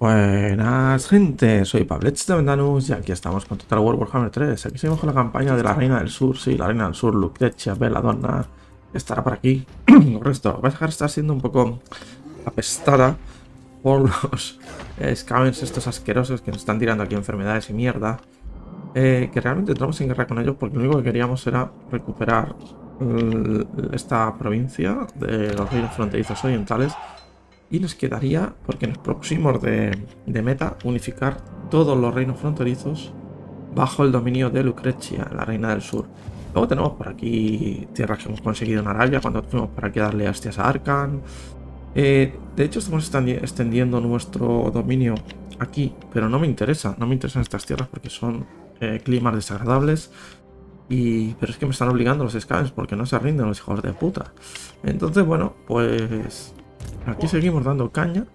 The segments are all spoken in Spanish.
Buenas gente, soy Pablets de Vendanus y aquí estamos con Total War Warhammer 3. Aquí seguimos con la campaña de la Reina del Sur, sí, la Reina del Sur, Lucrecia, Belladonna, estará por aquí. El resto, va a dejar estar siendo un poco apestada por los eh, scavens estos asquerosos que nos están tirando aquí enfermedades y mierda. Eh, que realmente entramos en guerra con ellos porque lo único que queríamos era recuperar esta provincia de los reinos fronterizos orientales y nos quedaría, porque nos próximos de, de meta, unificar todos los reinos fronterizos bajo el dominio de Lucrecia, la reina del sur. Luego tenemos por aquí tierras que hemos conseguido en Arabia, cuando fuimos por aquí a hostias a Arkan. Eh, de hecho, estamos extendiendo nuestro dominio aquí, pero no me interesa. No me interesan estas tierras porque son eh, climas desagradables. Y, pero es que me están obligando los scavens porque no se rinden los hijos de puta. Entonces, bueno, pues Aquí seguimos dando caña.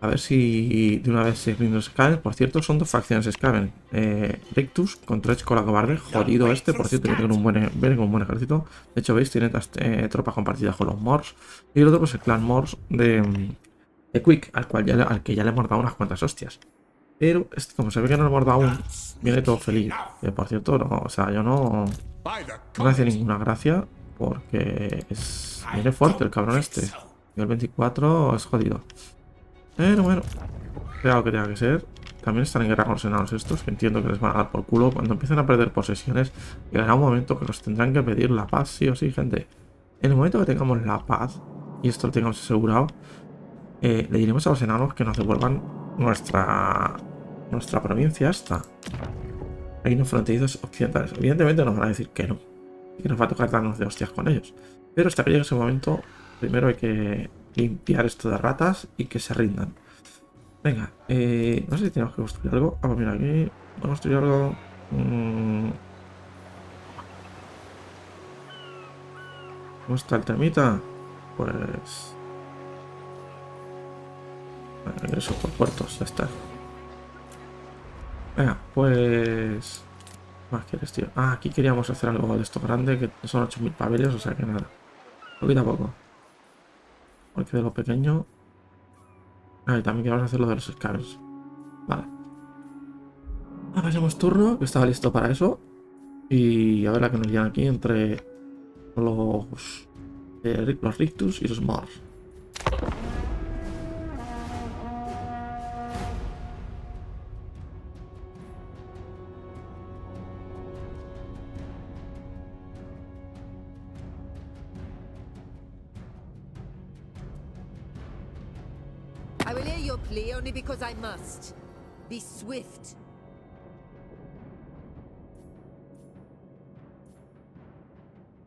A ver si de una vez se rinden los Skaven. Por cierto, son dos facciones Skaven. Eh, Rictus contra la cobarde. Jodido este. Por cierto, que tiene un buen, viene con un buen ejército. De hecho, veis, tiene eh, tropas compartidas con los Mors. Y el otro, pues el clan Mors de, de Quick, al, cual ya, al que ya le hemos dado unas cuantas hostias. Pero, este, como se ve que no le hemos dado aún, viene todo feliz. Que por cierto, no, o sea, yo no, no le hace ninguna gracia. Porque es, viene fuerte el cabrón este. El 24 es jodido. Pero bueno, sea lo que tenga que ser. También están en guerra con los enanos estos, que entiendo que les van a dar por culo. Cuando empiecen a perder posesiones, llegará un momento que nos tendrán que pedir la paz, sí o sí, gente. En el momento que tengamos la paz, y esto lo tengamos asegurado, eh, le diremos a los enanos que nos devuelvan nuestra, nuestra provincia esta. Reinos fronterizos occidentales. Evidentemente nos van a decir que no. Y que nos va a tocar darnos de hostias con ellos. Pero hasta que llegue ese momento, Primero hay que limpiar esto de ratas y que se rindan. Venga, eh, no sé si tenemos que construir algo. Ah, pues mira, aquí vamos a construir algo. Mm. ¿Cómo está el temita? Pues... Bueno, ingreso por puertos, ya está. Venga, pues... ¿Qué más quieres, tío? Ah, aquí queríamos hacer algo de esto grande, que son 8.000 paveles, o sea que nada. Poquito a poco. Porque de lo pequeño... Ah, y también queremos hacer lo de los scavens. Vale. Ah, pasemos turno, que estaba listo para eso. Y a ver la que nos llegan aquí entre los, eh, los Rictus y los Mars.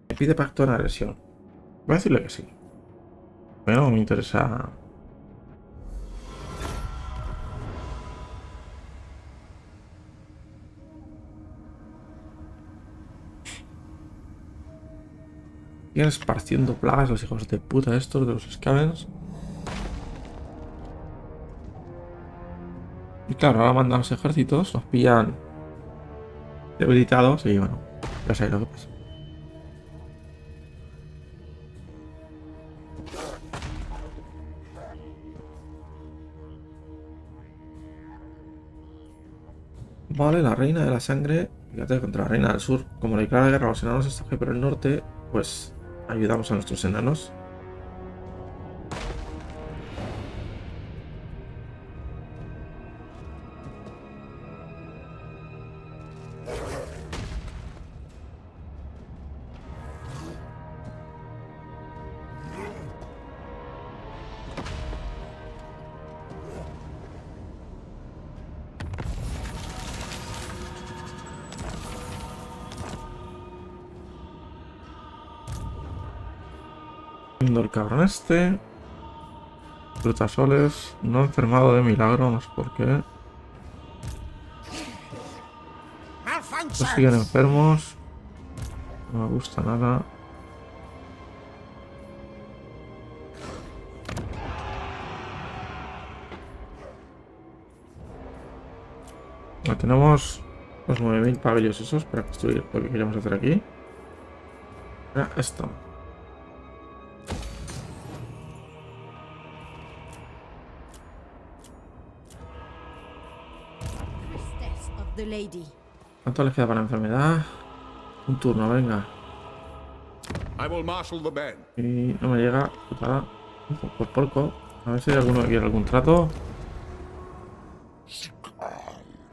Me pide pacto en agresión. Voy a decirle que sí. Pero no me interesa... Esparciendo plagas los hijos de puta estos de los scavens. Claro, ahora mandan los ejércitos, nos pillan debilitados y bueno, ya sabéis lo que pasa. Vale, la reina de la sangre, fíjate, contra la reina del sur. Como le declara guerra a los enanos está por el norte, pues ayudamos a nuestros enanos el cabrón este. Frutasoles. No enfermado de milagro, no sé por qué. Estos siguen enfermos. No me gusta nada. tenemos los 9000 pabellos esos para construir lo que queremos hacer aquí. esto. The lady. ¿Cuánto les queda para la enfermedad? Un turno, venga. I will marshal the men. Y no me llega. putada. Por porco. A ver si hay alguno que quiere algún trato.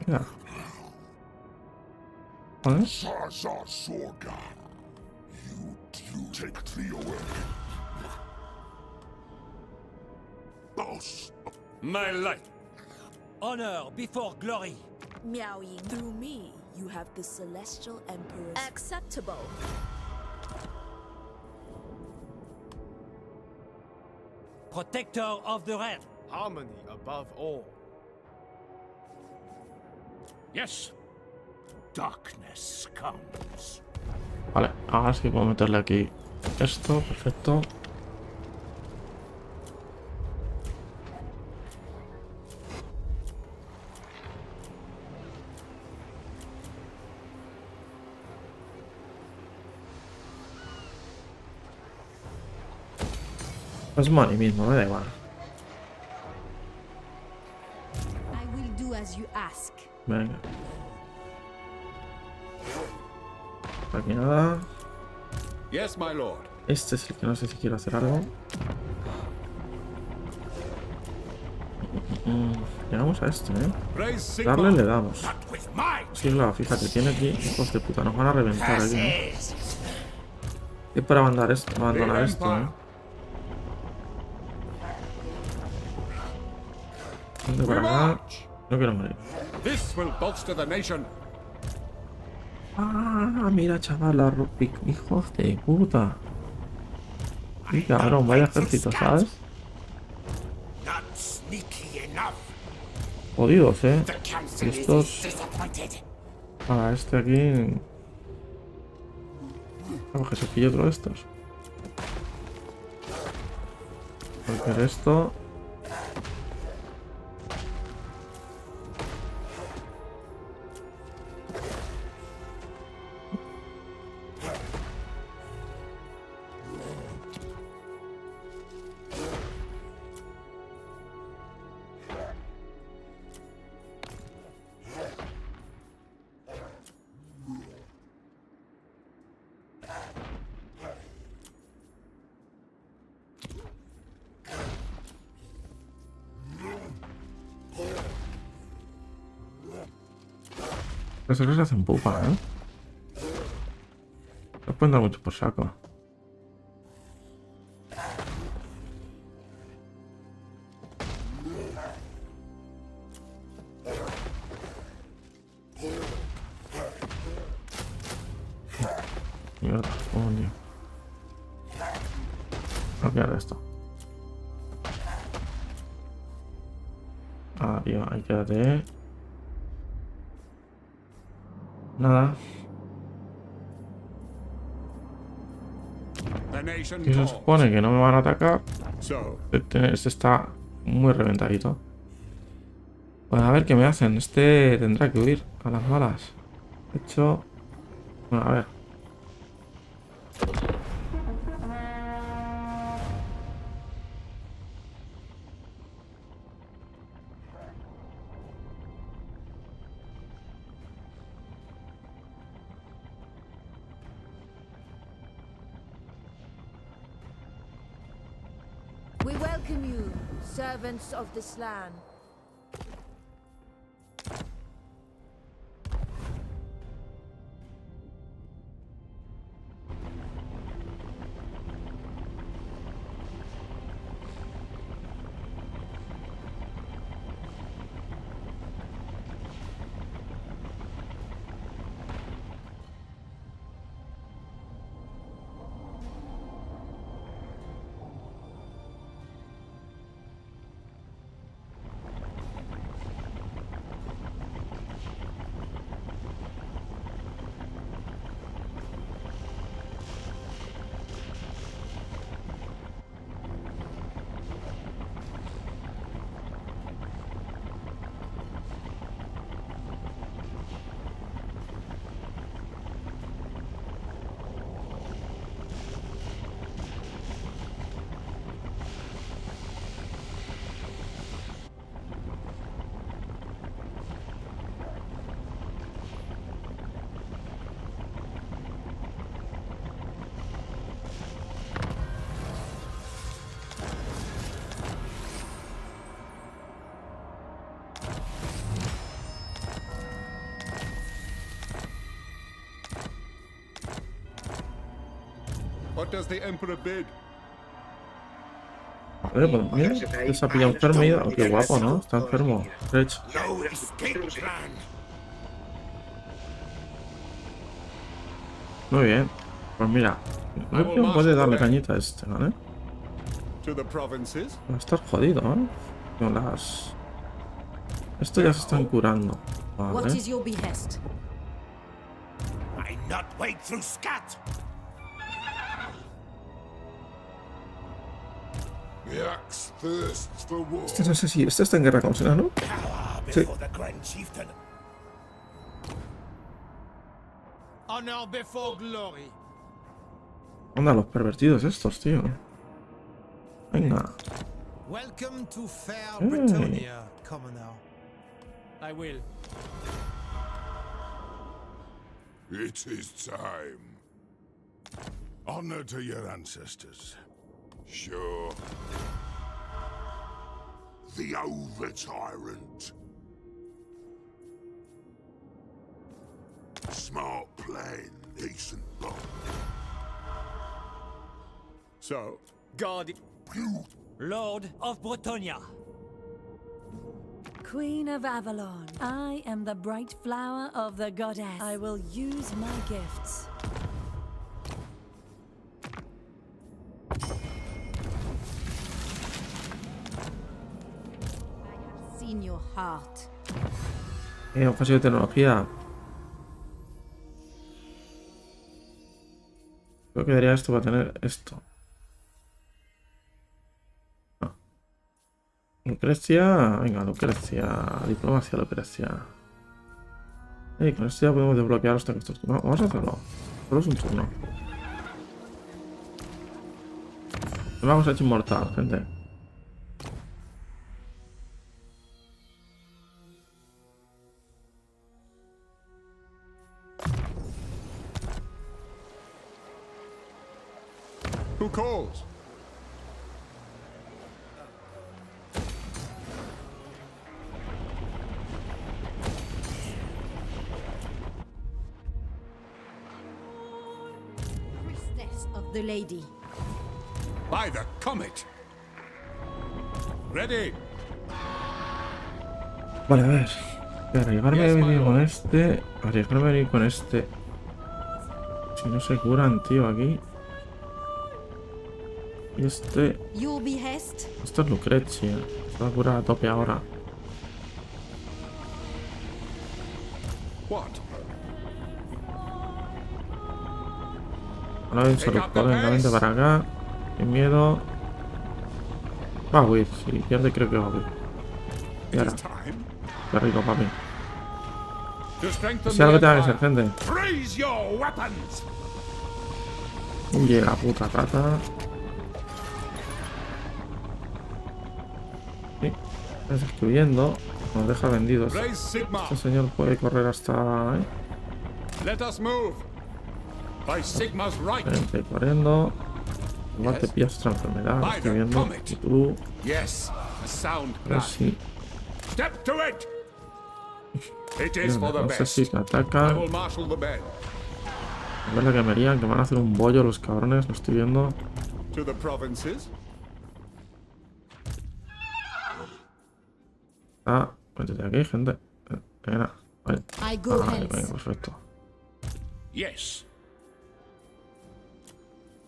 Venga. Boss. My light. Honor before glory. Meowing through me, you have the Celestial Emperor's acceptable. Protector of the realm. Harmony above all. Yes. Darkness comes. Vale, ahora sí puedo meterle aquí esto, perfecto. Es money mismo, me da igual. I will do as you ask. Venga. Aquí nada. Yes, my lord. Este es el que no sé si quiero hacer algo. Mm, Llegamos a este, ¿eh? Darle le damos. Sí, claro, fíjate, tiene aquí hijos de puta. Nos van a reventar aquí. ¿eh? Es para abandonar esto, abandonar esto, ¿eh? Para march. No quiero morir. This will bolster the nation. Ah, mira, chaval, la pi- hijos de puta. Sí, cabrón, vaya ejército, ¿sabes? Not sneaky enough. Jodidos, eh. Y estos. Ah, este aquí. Vamos, que se pille otro de estos. Porque esto. Los héroes hacen pupa, ¿eh? No pueden dar mucho por saco. Y se supone que no me van a atacar. Este, este está muy reventadito. Pues a ver qué me hacen. Este tendrá que huir a las balas. De hecho... Bueno, a ver. Of this land. What does the Emperor bid? Pues mira, que se ha pillado enfermo y oh, qué guapo, ¿no? Está enfermo. Rech. No escape plan. Muy bien. Pues mira, creo que puede darle cañita a este, ¿vale? To the provinces? Va a estar jodido, ¿eh? Con las... Esto ya se están curando. Vale. Este no sé si... Este está en guerra con Sena, ¿no? Sí. Anda, los pervertidos estos, tío. Venga. Welcome to fair Hey. I will. It is time. Honor to your ancestors. Sure. The over tyrant. Smart plan, decent bomb. So, God, You Lord of Bretonia. Queen of Avalon, I am the bright flower of the goddess. I will use my gifts. Eh, un de tecnología. Creo que daría esto para tener esto. No. Lucrecia. Venga, Lucrecia. Diplomacia, Lucrecia. Eh, con esto ya podemos desbloquear los textos. No, vamos a hacerlo. Solo es un turno. Se ha hecho inmortal, gente. Who calls? Priestess of the lady. By the comet! Ready! Vale, a ver. Arriesgarme a venir con este. Arriesgarme a venir con este. Si no se curan, tío, aquí. Y este. Esto es Lucrecia. Se va a curar a tope ahora. Ahora lo venga, vente para acá. Sin miedo. Va a huir. Si pierde, creo que va a huir. Y ahora. Qué rico, papi. Si algo tenga que ser, gente. La puta rata. Excluyendo. Nos deja vendidos. Este señor puede correr hasta... ¿eh? Let us move! By Sigma's right! Vente corriendo. Igual te pillas otra enfermedad. Estoy viendo. Y tú... Yes, a sound A ver plan. si... Step to it! It is for the No sé si te atacan. will marshal the men. A ver la que me harían, que van a hacer un bollo los cabrones. Lo estoy viendo. Ah, métete aquí, gente. Eh, Venga. Vale. I go Ah, venga, perfecto. Yes.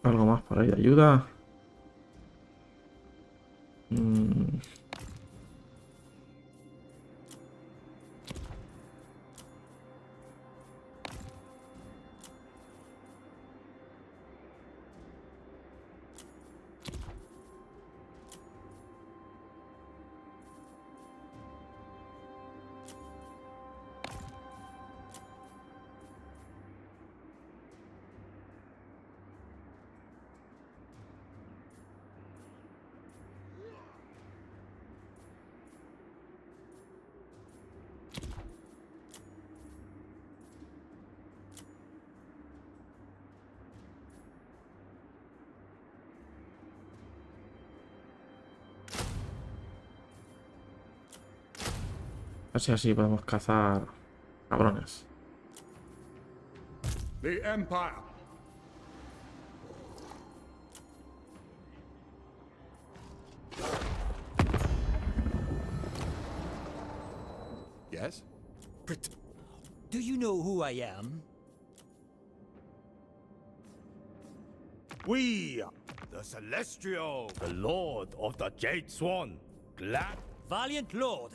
Algo más por ahí de ayuda. Mm, ver si así podemos cazar cabrones. The Empire. Yes? Do you know who I am? We, the Celestial, the Lord of the Jade Swan, glad... Valiant Lord,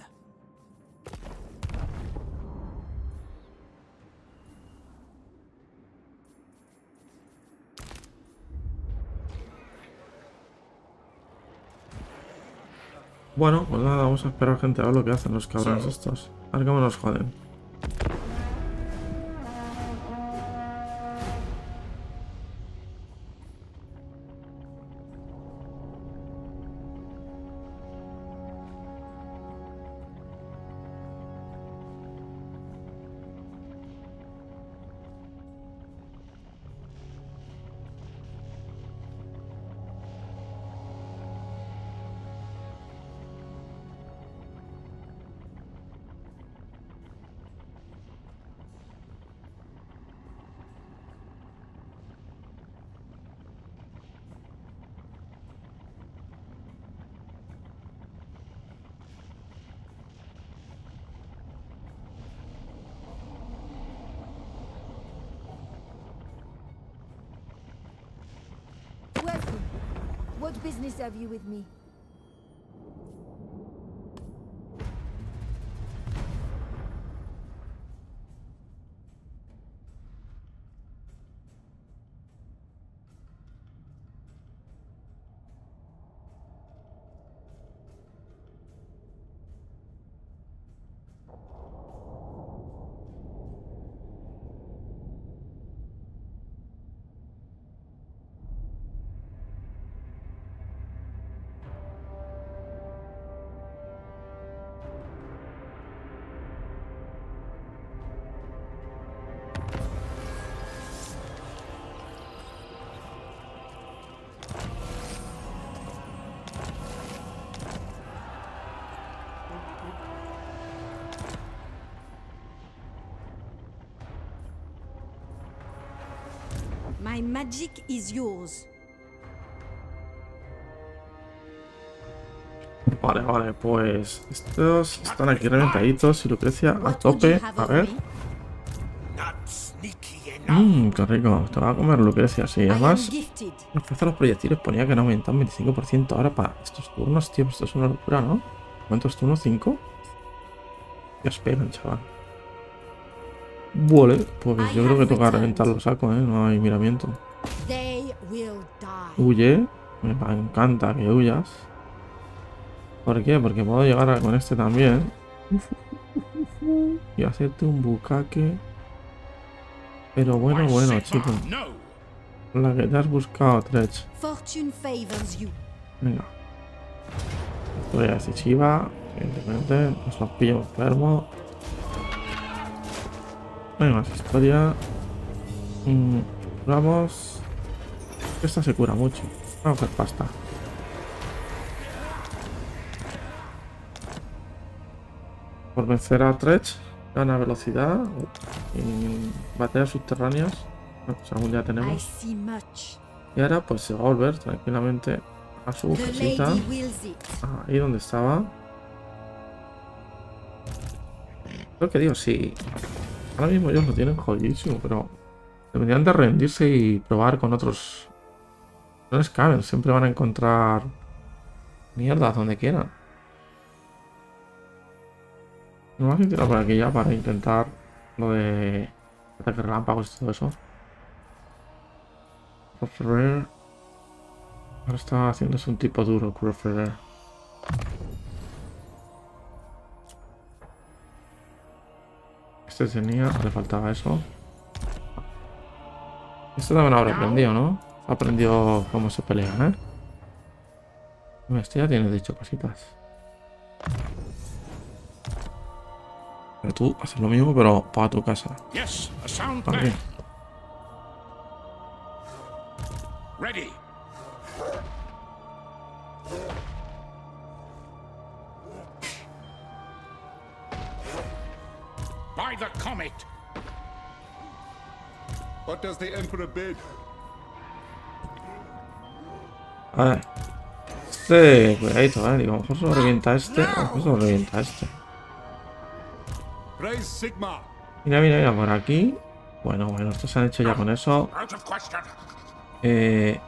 Bueno, pues nada, vamos a esperar gente a ver lo que hacen los cabrones estos. A ver cómo nos joden. What business have you with me? Magic is yours. Vale, vale, pues estos están aquí reventaditos y Lucrecia a tope. A ver. Mmm, qué rico. Te va a comer Lucrecia, sí. Además, gifted. respecto a los proyectiles ponía que han aumentado un 25% ahora para estos turnos, tío. Esto es una locura, ¿no? ¿Cuántos turnos? ¿5? Dios pegan, chaval. Vale, pues yo creo que toca reventarlo saco, ¿eh? No hay miramiento. They will die. Huye. Me encanta que huyas. ¿Por qué? Porque puedo llegar a- con este también. Y hacerte un bucaque. Pero bueno, bueno, chico. No! La que te has buscado, Tretch. Fortune favors you. Venga. Estoy decisiva. Evidentemente. Nos los pillo enfermo. No hay más historia. Mm, vamos. Esta se cura mucho. Vamos a hacer pasta. Por vencer a Tretch, gana velocidad y bateas subterráneas. Pues día I tenemos. Y ahora pues se va a volver tranquilamente a su casita. it. Ahí donde estaba. Lo que digo, sí. Ahora mismo ellos lo tienen jodidísimo, pero deberían de rendirse y probar con otros. No les caben, siempre van a encontrar mierda donde quieran. No a tirar por aquí ya para intentar lo de ataque relámpagos y todo eso. Ferrer. Ahora está haciéndose un tipo duro, Ferrer. Este tenía, le faltaba eso. Este también habrá aprendido, ¿no? Aprendió cómo se pelea, ¿eh? Este ya tiene dicho cositas. Pero tú haces lo mismo, pero para tu casa. Yes, a sound ¿Para qué? plan. Ready. By the comet. What does the Emperor bid? A ver. Este, cuidadito, ¿eh? Digo, a lo mejor se lo revienta este, a lo mejor se lo revienta este. Mira, mira, mira, por aquí. Bueno, bueno, estos se han hecho ya con eso. Eh,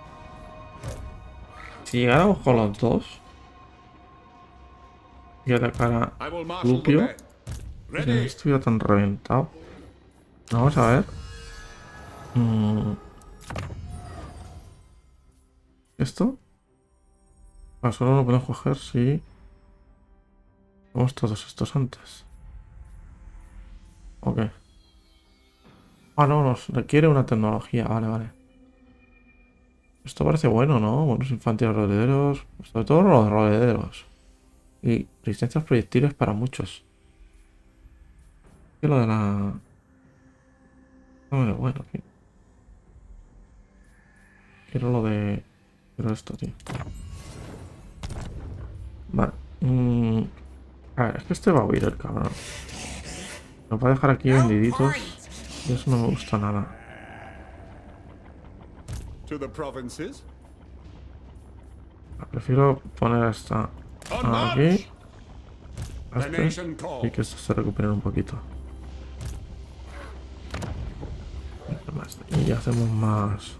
si llegáramos con los dos. Y atacar a Lupio. no estuviera tan reventado. Vamos a ver. Mm. ¿Esto? Ah, solo lo podemos coger si... Vamos todos estos antes. Ok. Ah, no, nos requiere una tecnología. Vale, vale. Esto parece bueno, ¿no? Buenos infantiles rodederos. Sobre todo los rodederos. Y resistencias proyectiles para muchos. Que lo de la... No bueno. Quiero lo de... Quiero esto, tío. Vale. Mm, A ver, es que este va a huir el cabrón. Nos va a dejar aquí vendiditos. Y eso no me gusta nada. Prefiero poner esta aquí. Este, y que estos se recuperen un poquito. Y hacemos más.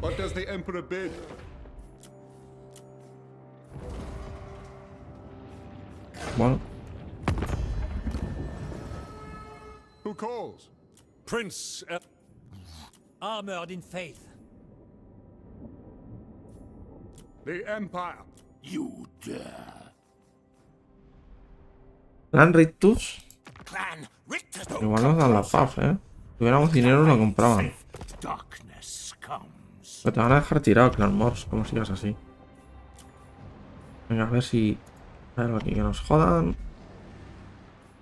What does the Emperor bid? Prince. Uh, Armored in faith. The Empire. You dare. Clan Rictus. Igual nos dan la paz, eh. Si tuviéramos dinero lo compraban. Pero te van a dejar tirado, Clan Morse, como sigas así. Venga, a ver si. Hay algo aquí que nos jodan.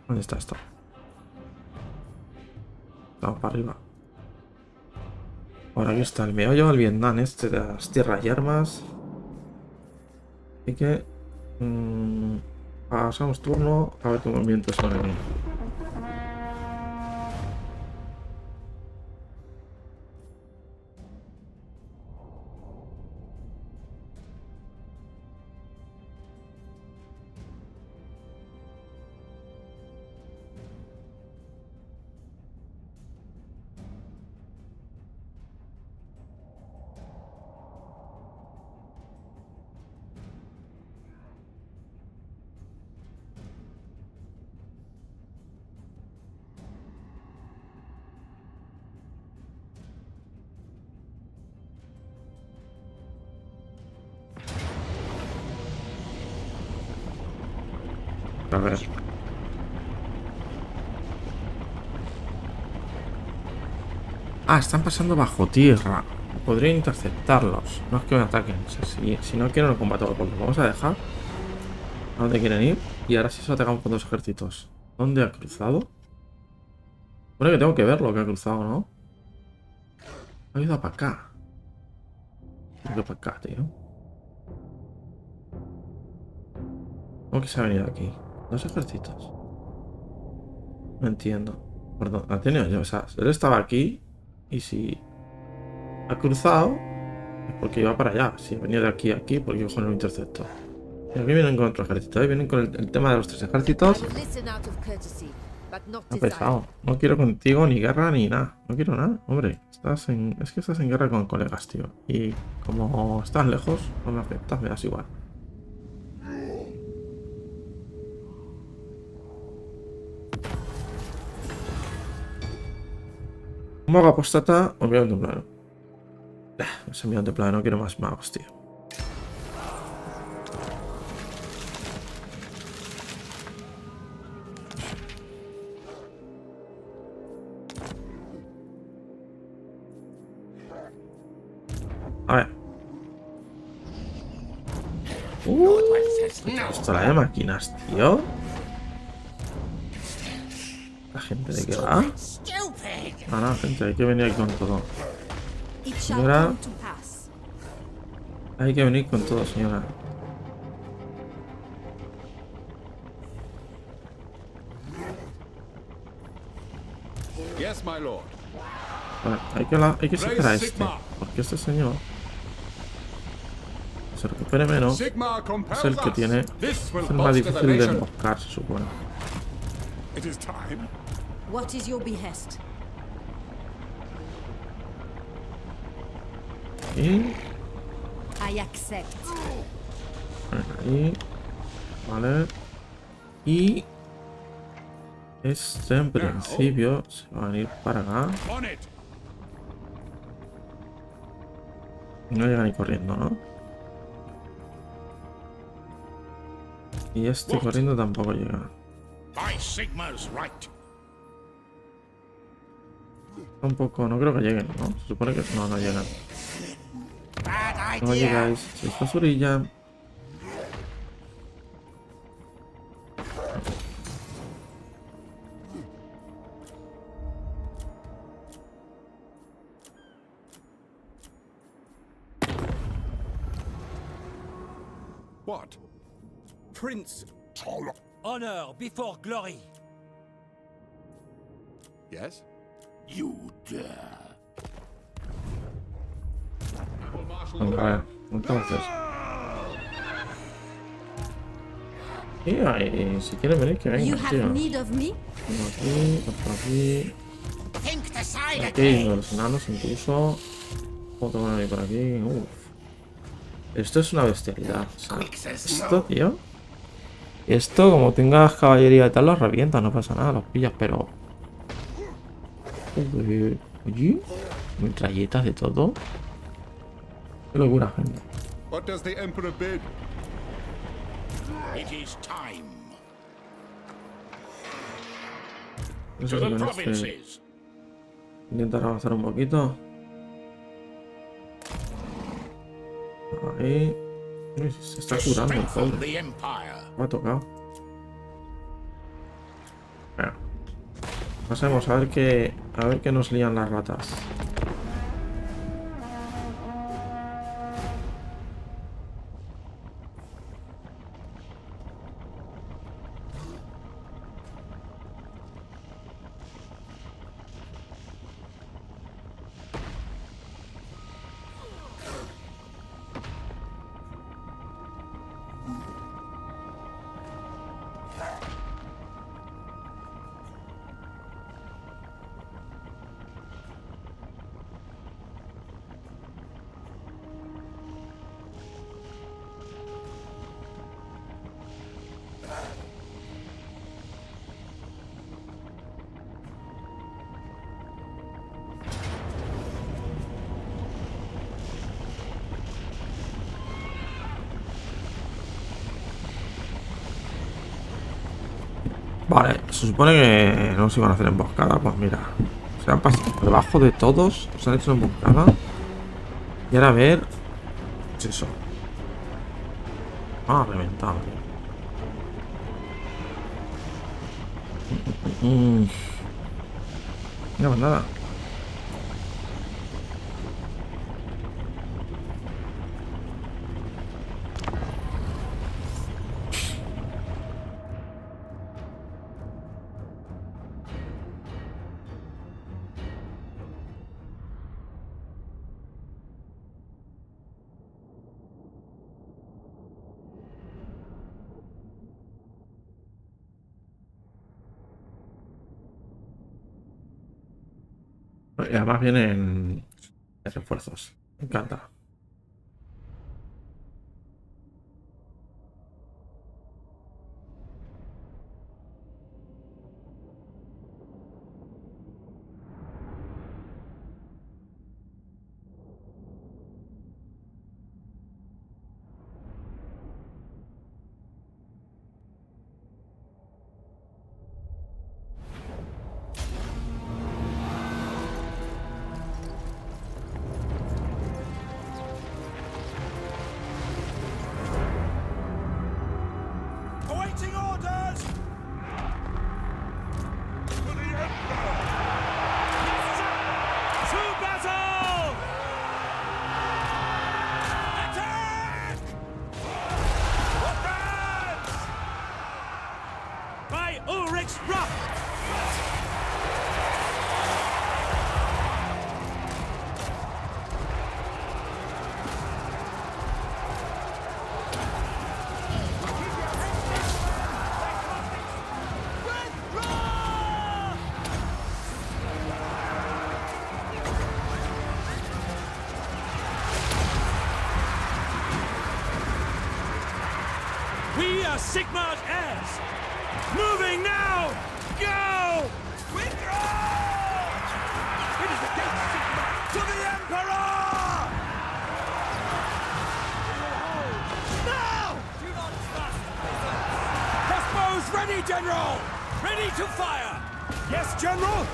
¿Dónde está esto? Vamos para arriba. Ahora aquí está el meollo, el Vietnam este de las tierras y armas. Así que. mm, pasamos turno a ver qué movimientos son aquí. Ah, están pasando bajo tierra. Podría interceptarlos. No es que me ataquen. Si, no quieren el combate, pues los vamos a dejar. ¿A dónde quieren ir? Y ahora sí se atacamos con dos ejércitos. ¿Dónde ha cruzado? Bueno, que tengo que ver lo que ha cruzado, ¿no? Ha ido para acá. Ha ido para acá, tío. ¿Cómo que se ha venido aquí? Dos ejércitos. No entiendo. Perdón, ha tenido yo. O sea, él estaba aquí. Y si ha cruzado. Es porque iba para allá. Si ha venido de aquí a aquí, porque cojo un intercepto. Y aquí vienen con otro ejército. ¿eh? Vienen con el, el tema de los tres ejércitos. Ha desire. pesado. No quiero contigo ni guerra ni nada. No quiero nada. Hombre, estás en. Es que estás en guerra con colegas, tío. Y como estás lejos, no me afectas, me das igual. Mago apostata o enviado un templano. Ah, Ese enviado un templano, no quiero más magos, tío. A ver. Uh, esto la de máquinas, tío. La gente de qué va. Stupid. Ahora, gente, hay que venir aquí con todo. Señora. Hay que venir con todo, señora. Yes, my lord. Vale, hay que, la- hay que sacar a este. Porque este señor se recupere menos. Es el que tiene. Es el más difícil de emboscar, se supone. It is time. What is your behest? Y. I accept. Ahí. Vale. Y. Este en principio se va a venir para acá. No llega ni corriendo, ¿no? Y este corriendo tampoco llega. Tampoco, no creo que lleguen, ¿no? Se supone que no, no llegan. Bad No llegáis. Si esta orilla. What? Prince, Tala. honor before glory. Yes? You dare. Ver. Entonces. Y si quieren venir, que vengan, tío. Uno aquí, otro aquí. Aquí, again. los enanos incluso. Otro uno por aquí. Uf. Esto es una bestialidad. o sea, esto, tío. Esto, como tengas caballería y tal, los revientas, no pasa nada, los pillas, pero. Oye, metralletas de todo. Qué locura, gente. What does the Emperor bid? It is time. No sé si con este intentar avanzar un poquito. Ahí. Uy, se está curando el pobre. Me ha tocado. Venga. Pasemos a ver qué. A ver qué nos lían las ratas. Supone que no se iban a hacer emboscada. Pues mira, se han pasado debajo de todos, se han hecho emboscada. Y ahora a ver. ¿Qué es eso? Ah, reventado. Mm. No, pues nada. Y además vienen refuerzos. Me encanta. Sigmar's ass. Moving now! Go! Withdraw! It is against Sigmar to the Emperor! Now! Do not trust Crossbows ready, General! Ready to fire! Yes, General!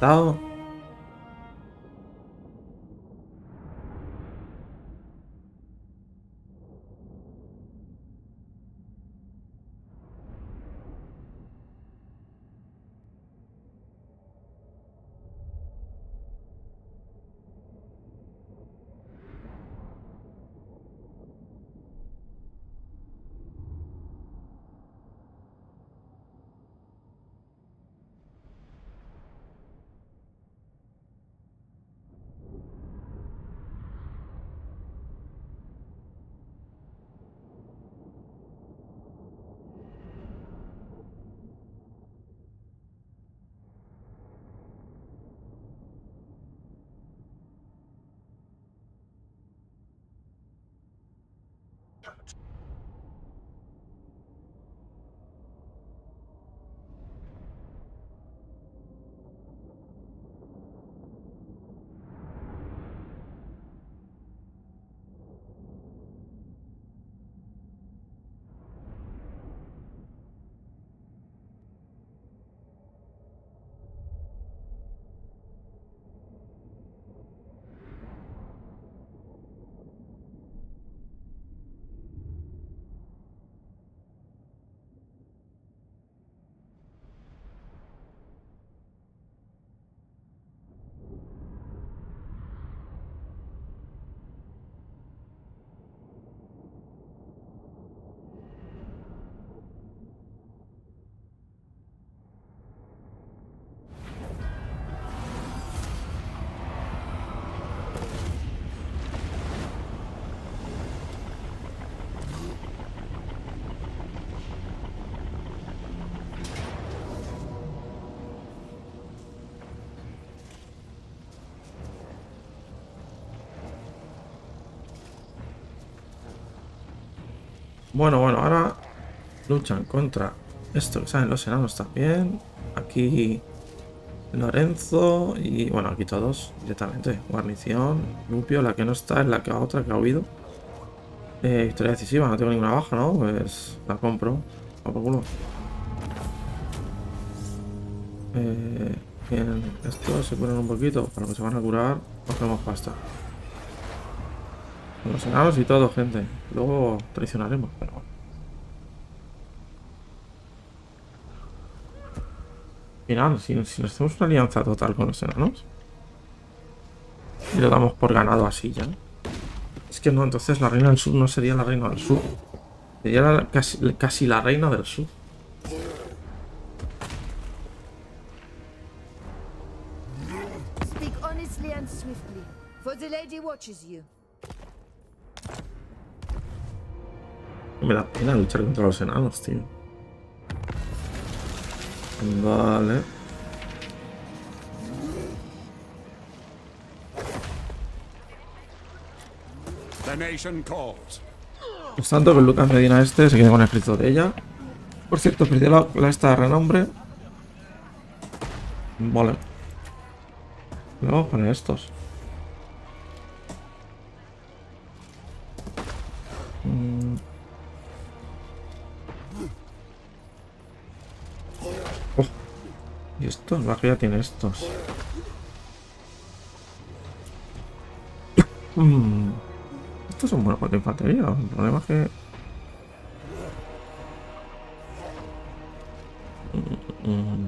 然后 Bueno, bueno, ahora luchan contra esto que salen los enanos también. Aquí Lorenzo y bueno, aquí todos directamente. Guarnición, Lupio, la que no está es la que otra que ha huido. Eh, victoria decisiva, no tengo ninguna baja, ¿no? Pues la compro. A por culo. Eh, bien, estos se curan un poquito. Para que se van a curar, cogemos pasta. Con los enanos y todo, gente. Luego traicionaremos, pero bueno. Final, si, nos hacemos una alianza total con los enanos. Y lo damos por ganado así ya. Es que no, entonces la reina del sur no sería la reina del sur. Sería casi, casi la reina del sur. Speak honestly and swiftly, for the lady watches you. Me da pena luchar contra los enanos, tío. Vale. The nation calls. Pues tanto que Lucas Medina este se quede con el ejército de ella. Por cierto, perdió la, la esta de renombre. Vale. Le vamos a poner estos. Mm. Y estos, la que ya tiene estos. Mm. Estos son buenos para infantería. El problema que. Mm.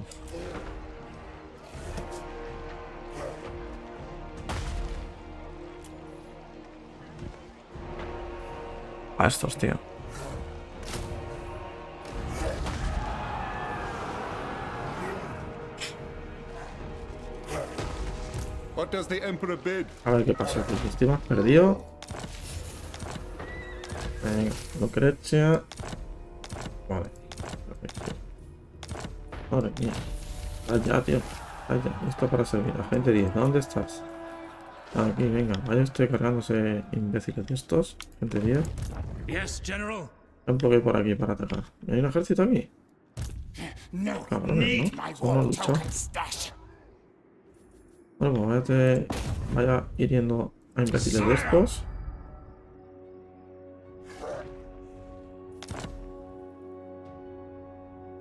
A estos, tío. A ver qué pasa. aquí. Estima perdió. Venga, Lucrecia. Vale. Perfecto. Madre mía. Allá, tío. Allá. Listo para servir. Agente 10. ¿Dónde estás? Aquí, venga. Vaya, estoy cargándose imbéciles de estos. Gente 10. Yes, General. Ejemplo que hay por aquí para atacar. ¿Hay un ejército aquí? No Cabrones, need ¿no? my ¿Cómo? Bueno, pues vaya a imbéciles de estos.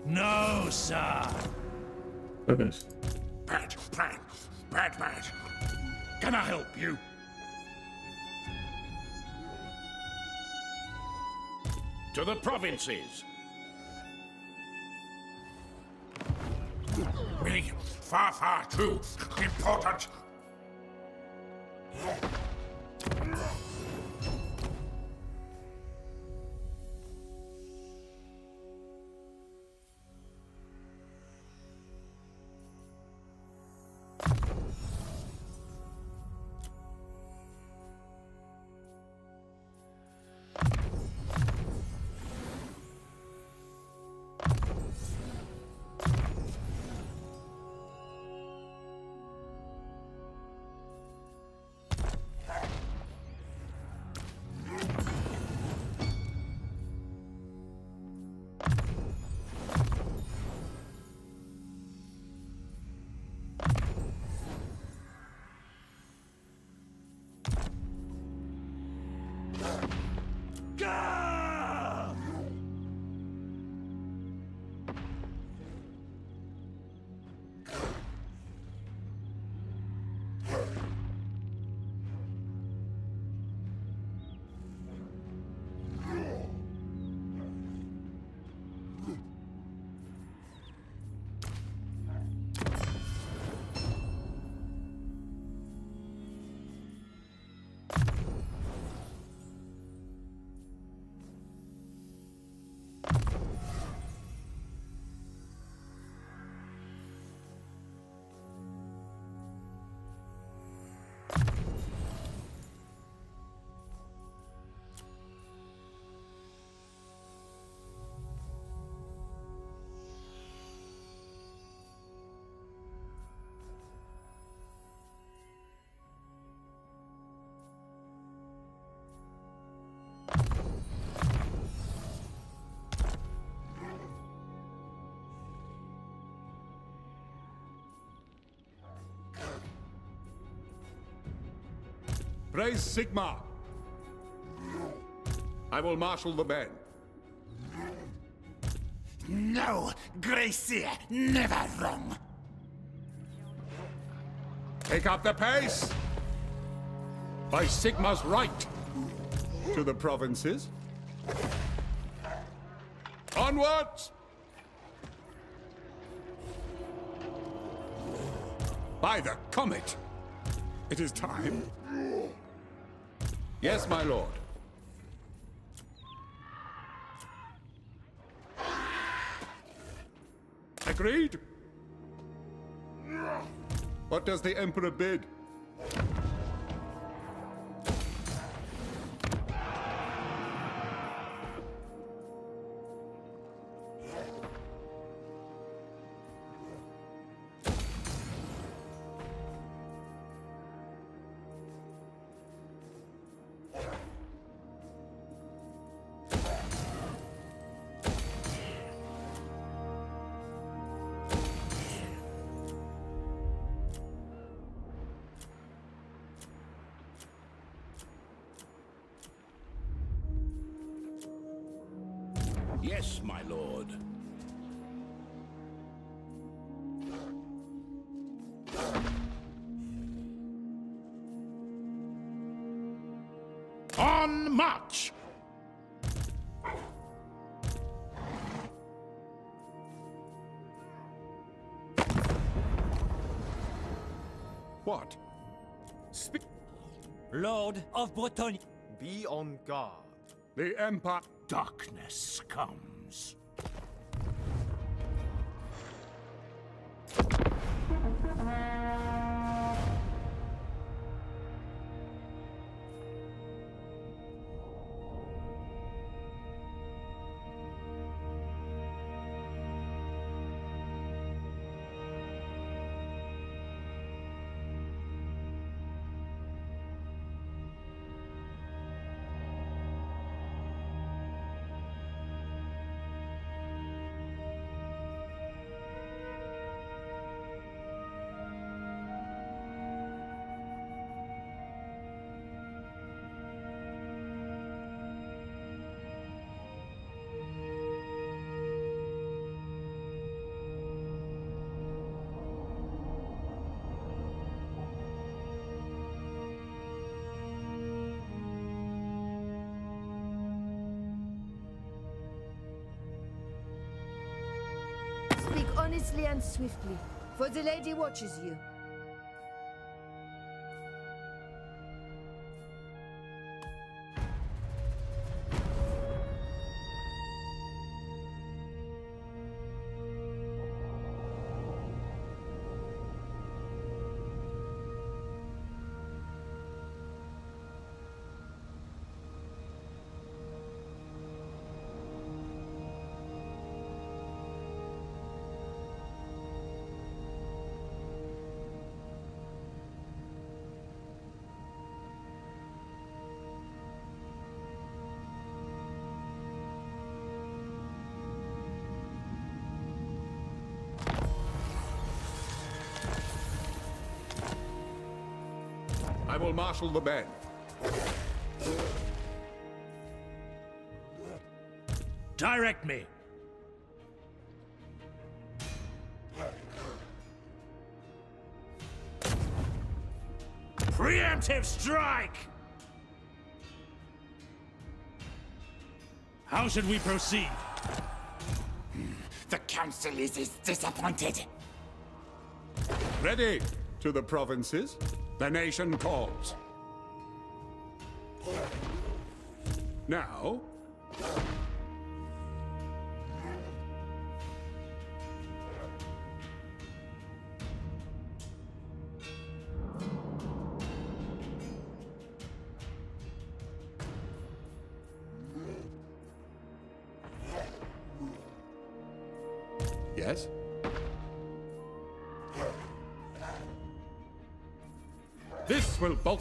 No, sir. Que es. Bad plan. Bad man. Can I help you? To the provinces. Me, far, far too important. Praise Sigma. I will marshal the men. No, Gracie, never wrong. Take up the pace! By Sigma's right! To the provinces. Onwards! By the comet! It is time. Yes, my lord. Agreed. What does the Emperor bid? Yes, my lord. On march! What? Lord of Bretagne. Be on guard. The Empire darkness comes. Swiftly, for the lady watches you. Will marshal the men. Direct me. Preemptive strike! How should we proceed? The council is, is disappointed. Ready to the provinces. The nation calls. Now,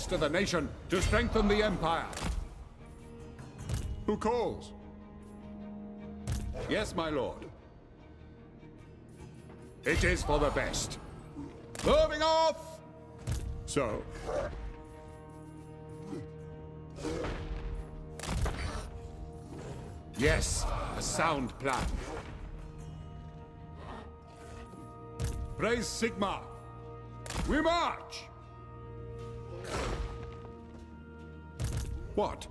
to the nation to strengthen the Empire. Who calls? Yes, my lord. It is for the best. Moving off! So... Yes, a sound plan. Praise Sigma! We march! What?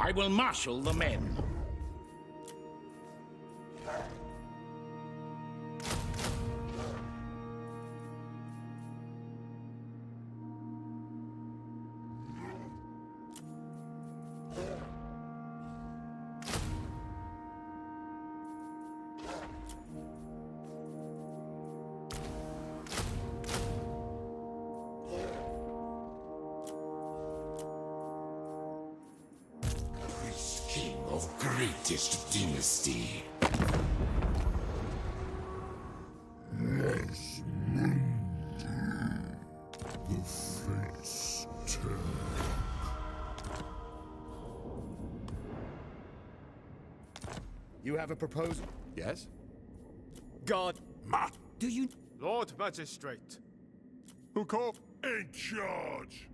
I will marshal the men. Have a proposal? Yes? God, Ma Do you Lord Magistrate. Who called? in charge.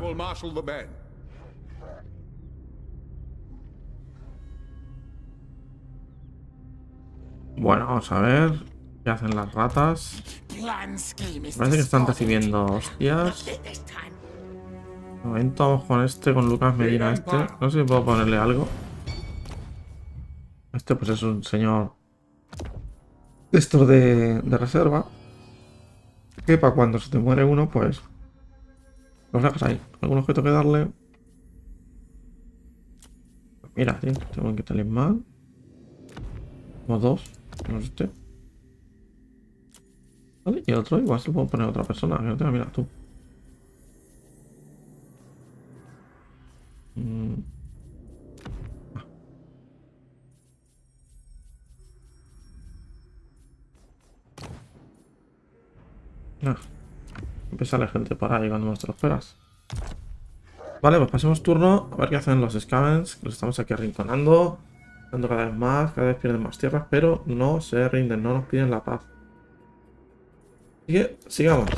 Will marshal the men. Bueno, vamos a ver qué hacen las ratas. Parece que están recibiendo hostias. De momento vamos con este, con Lucas Medina este. No sé si puedo ponerle algo. Este pues es un señor de estos de, de reserva. Que para cuando se te muere uno, pues los dejas ahí. ¿Algún objeto que darle? Mira, tengo que talismán. Como dos. No es este. Y el otro igual se lo puedo poner a otra persona. Que no tenga, mira tú. Mm. Ah. Ah. Empieza la gente por más te lo esperas. Vale, pues pasemos turno a ver qué hacen los Scavens. Los estamos aquí arrinconando. Dando cada vez más, cada vez pierden más tierras, pero no se rinden, no nos piden la paz. Así que, sigamos.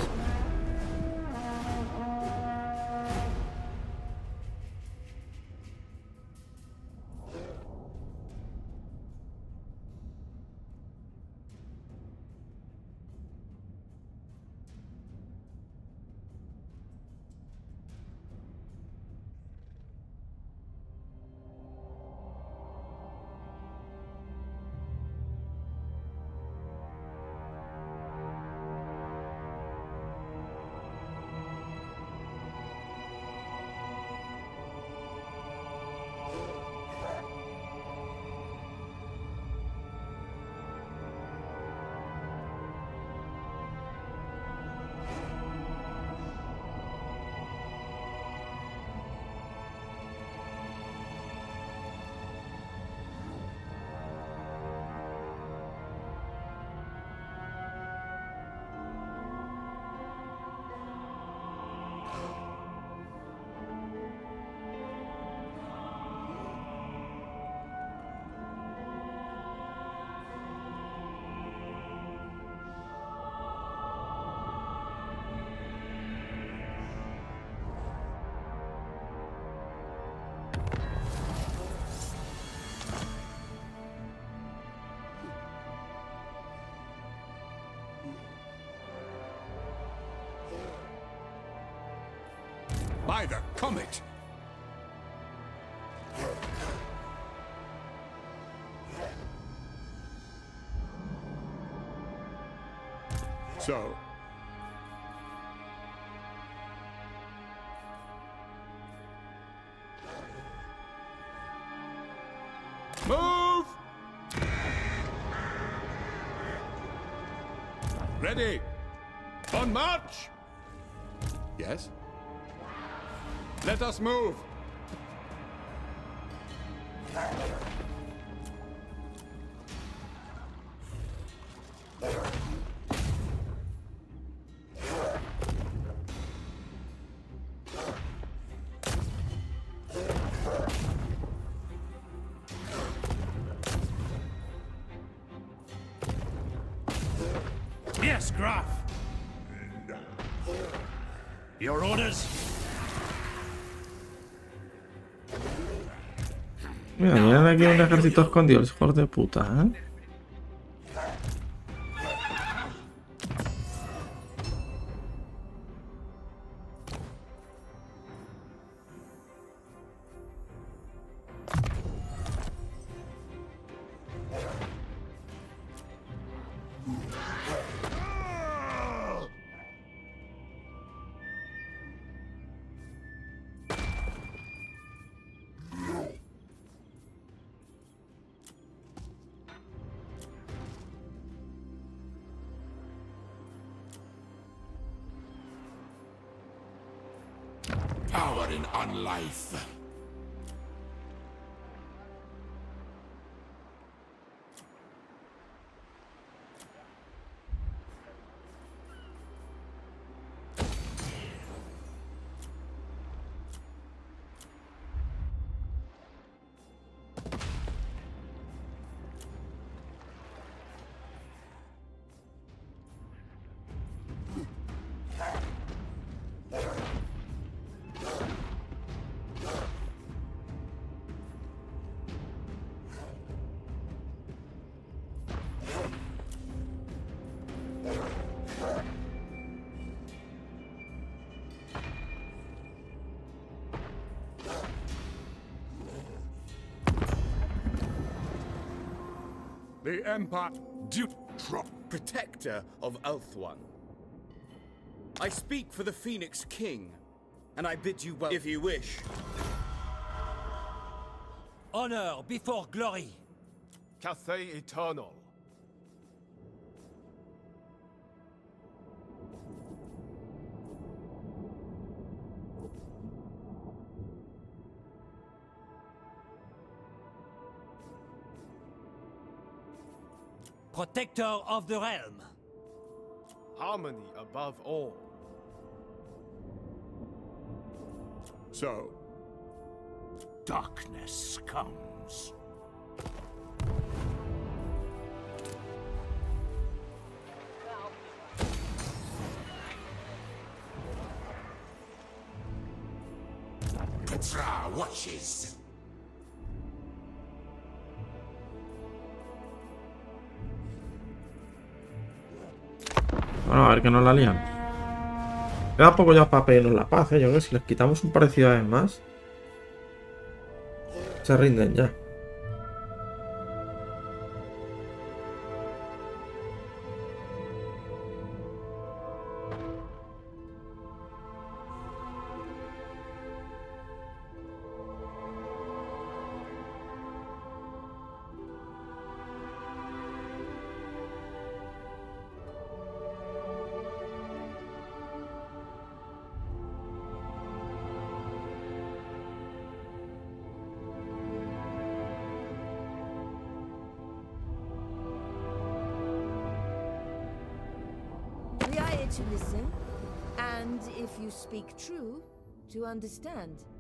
by the comet. So, Move! Ready! On march! Yes? Let us move! Aquí un ejército escondido, los hijos de puta, ¿eh? The Empire. Du protector of Elthwan. I speak for the Phoenix King, and I bid you well if you wish. Honor before glory. Cathay Eternal. Protector of the realm. Harmony above all. So, Darkness comes. Petra watches. Ver que nos la lían. Queda poco ya para pedirnos la paz, ¿eh? Yo creo que si les quitamos un par de ciudades más... Se rinden ya. Understand.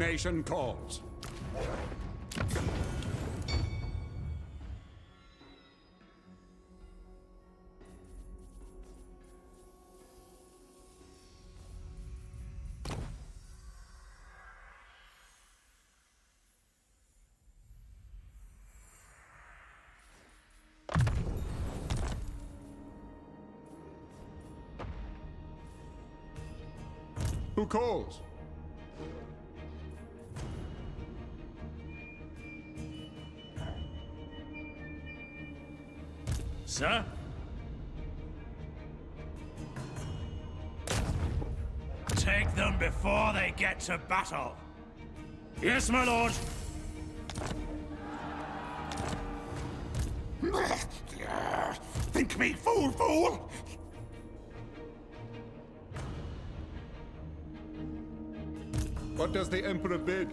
Nation calls. Who calls? Before get to battle. Yes, my lord. Think me fool, fool! What does the Emperor bid?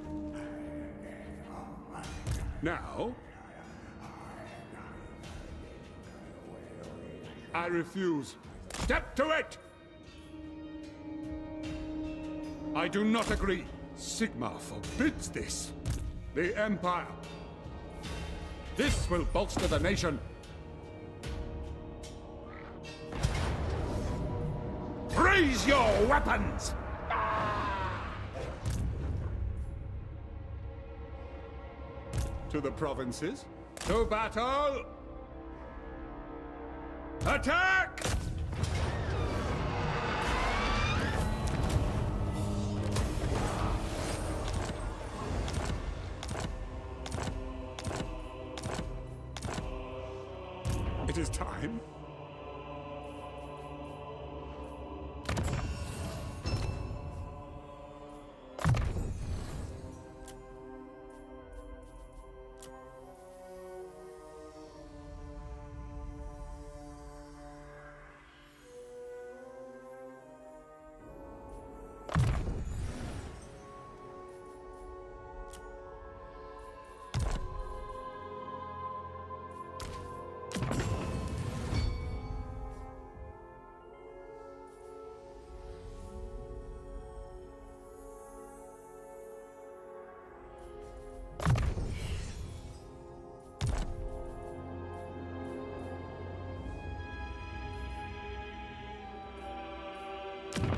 Now? I refuse. Step to it! I do not agree. Sigma forbids this. The Empire. This will bolster the nation. Raise your weapons! To the provinces. To battle! Attack!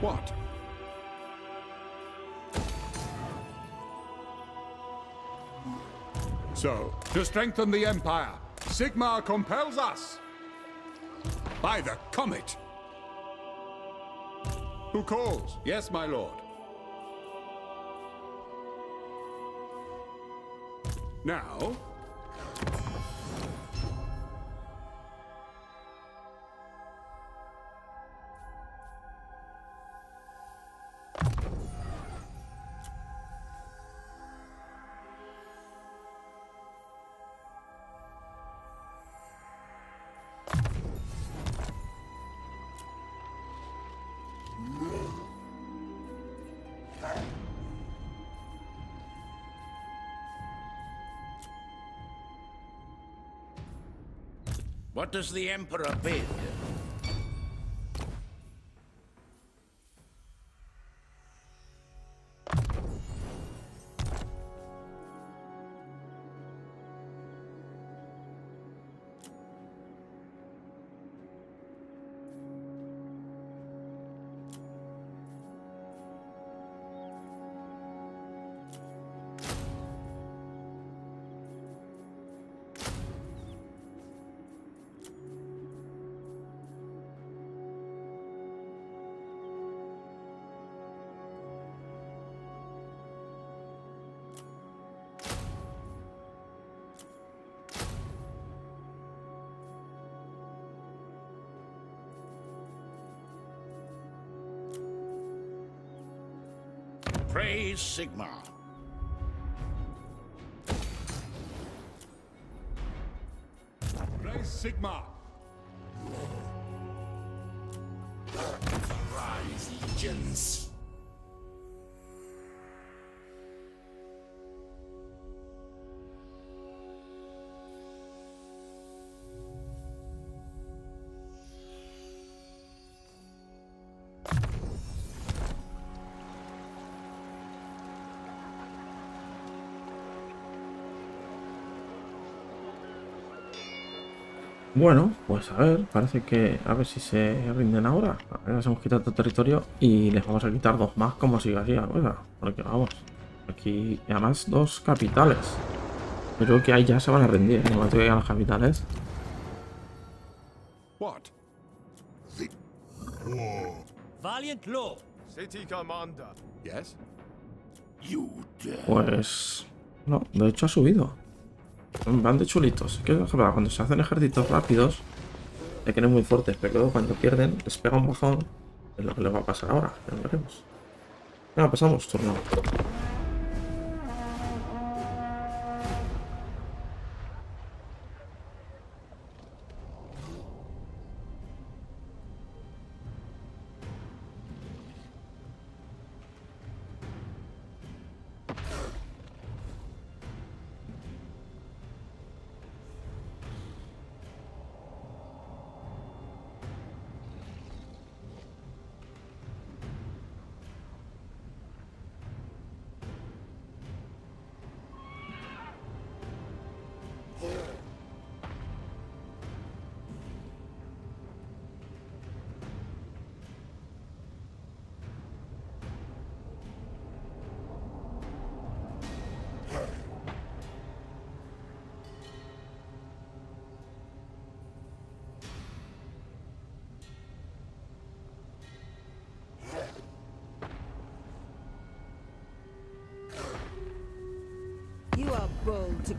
What? So, to strengthen the Empire, Sigmar compels us. By the Comet. Who calls? Yes, my lord. Now, What does the Emperor bid? Praise Sigma. Praise Sigma. Bueno, pues a ver, parece que a ver si se rinden ahora. A ver, nos hemos quitado todo territorio y les vamos a quitar dos más como siga así la cosa. Porque vamos, aquí y además dos capitales. Yo Creo que ahí ya se van a rendir, en el momento que llegan las capitales. What? Valiant Lord. City Commander. Yes? Pues... No, de hecho ha subido. Van de chulitos. ¿Qué es lo que? Cuando se hacen ejércitos rápidos, hay que muy fuertes, pero luego cuando pierden, les pega un bajón. Es lo que les va a pasar ahora, ya lo veremos. Venga, pasamos, turno.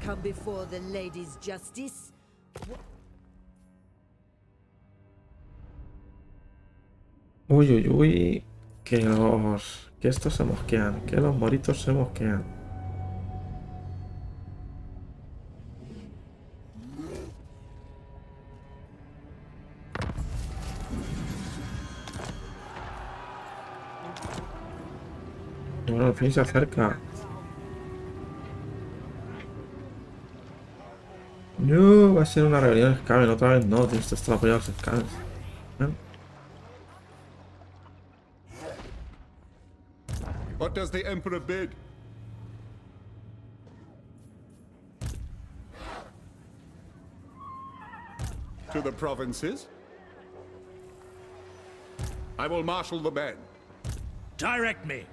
Come before the lady's justice. Uy, uy, uy. Que los... Que estos se mosquean. Que los moritos se mosquean. Bueno, al fin se acerca. No, va a ser una rebelión Skaven. Otra vez no, tienes que estar apoyado a los Skaven. ¿Eh? What does the Emperor bid? To the provinces? I will marshal the men. Direct me.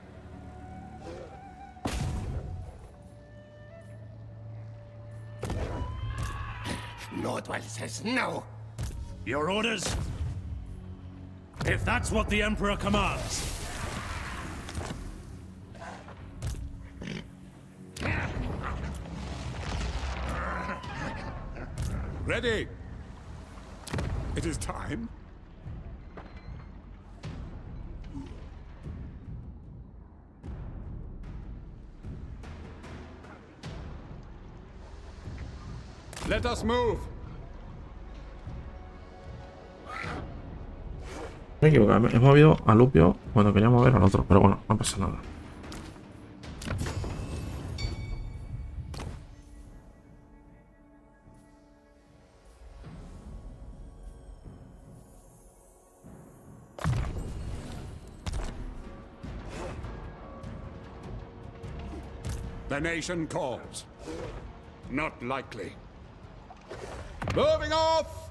Nordwell says no. Your orders? If that's what the Emperor commands. Ready! It is time. Let us move. Me he equivocado, he movido a Lupio cuando quería mover al otro, pero bueno, no pasa nada. The nation calls. Not likely. Moving off!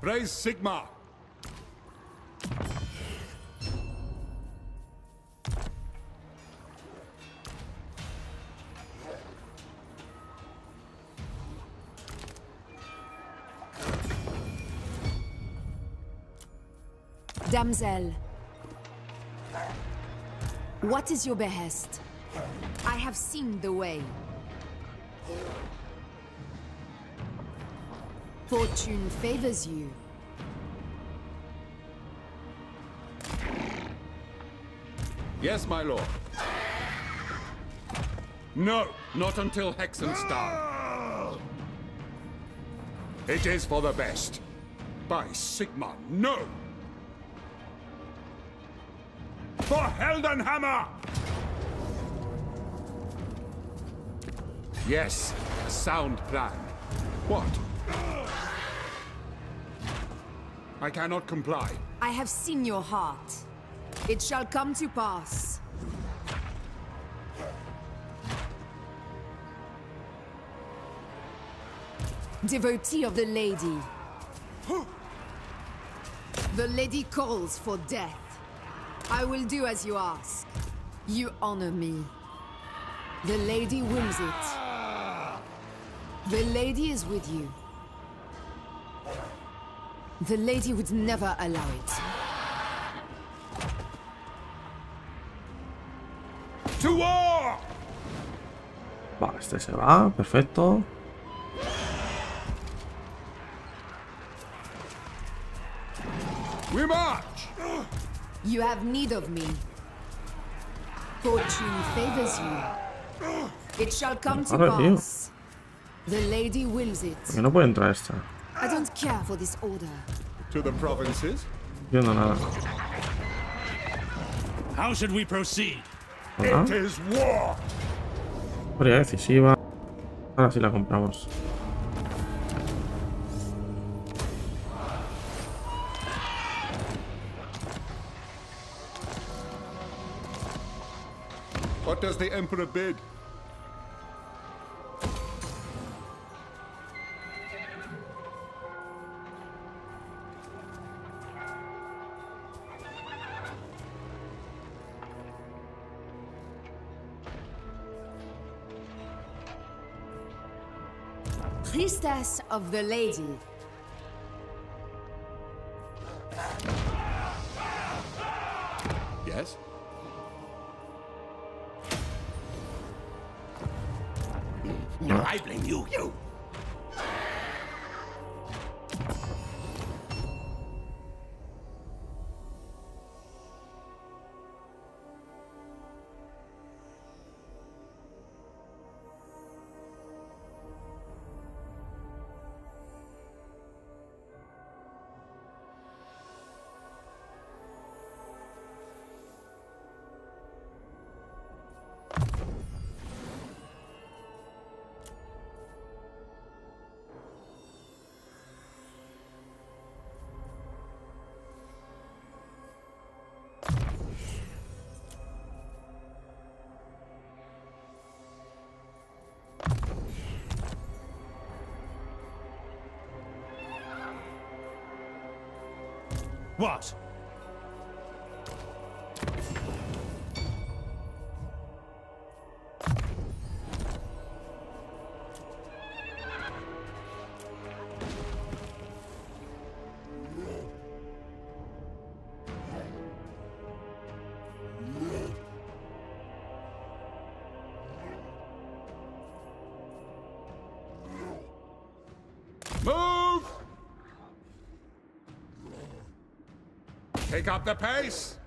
Praise Sigma. Damsel. What is your behest? I have seen the way. Fortune favors you. Yes, my lord. No, not until Hexenstar. It is for the best. By Sigma, no! For Heldenhammer! Yes, a sound plan. What? I cannot comply. I have seen your heart. It shall come to pass. Devotee of the lady. The lady calls for death. I will do as you ask. You honor me. The lady wills it. Ah. The lady is with you. The lady would never allow it. To war! Vale, este se va, perfecto. We march! You have need of me. Fortune favors you. It shall come to Madre pass. The lady wills it. Que no puede entrar esta. I don't care for this order. To the provinces? Yo no nada. How should we proceed? Hola. It is war! Victoria decisiva. Ahora sí la compramos. What does the Emperor bid? Priestess of the lady. What? Take up the pace!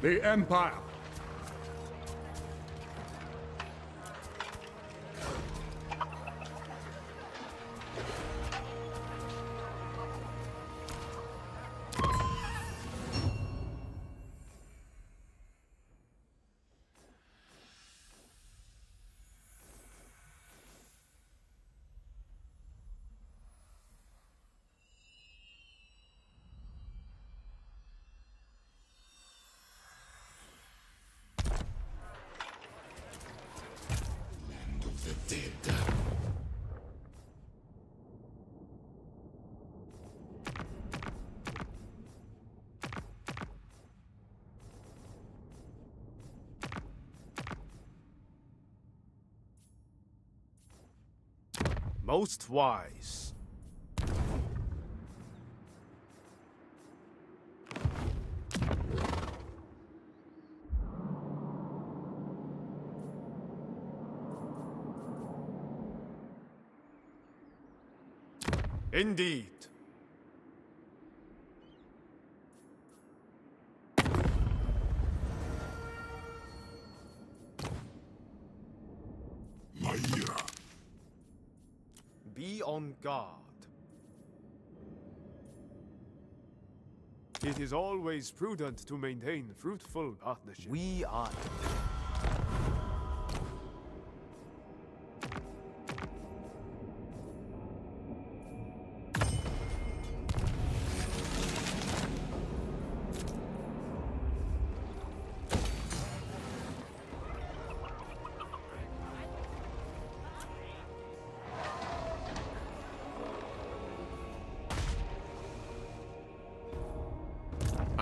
The Empire! Most wise. Indeed. Be on guard. It is always prudent to maintain fruitful partnership. We are.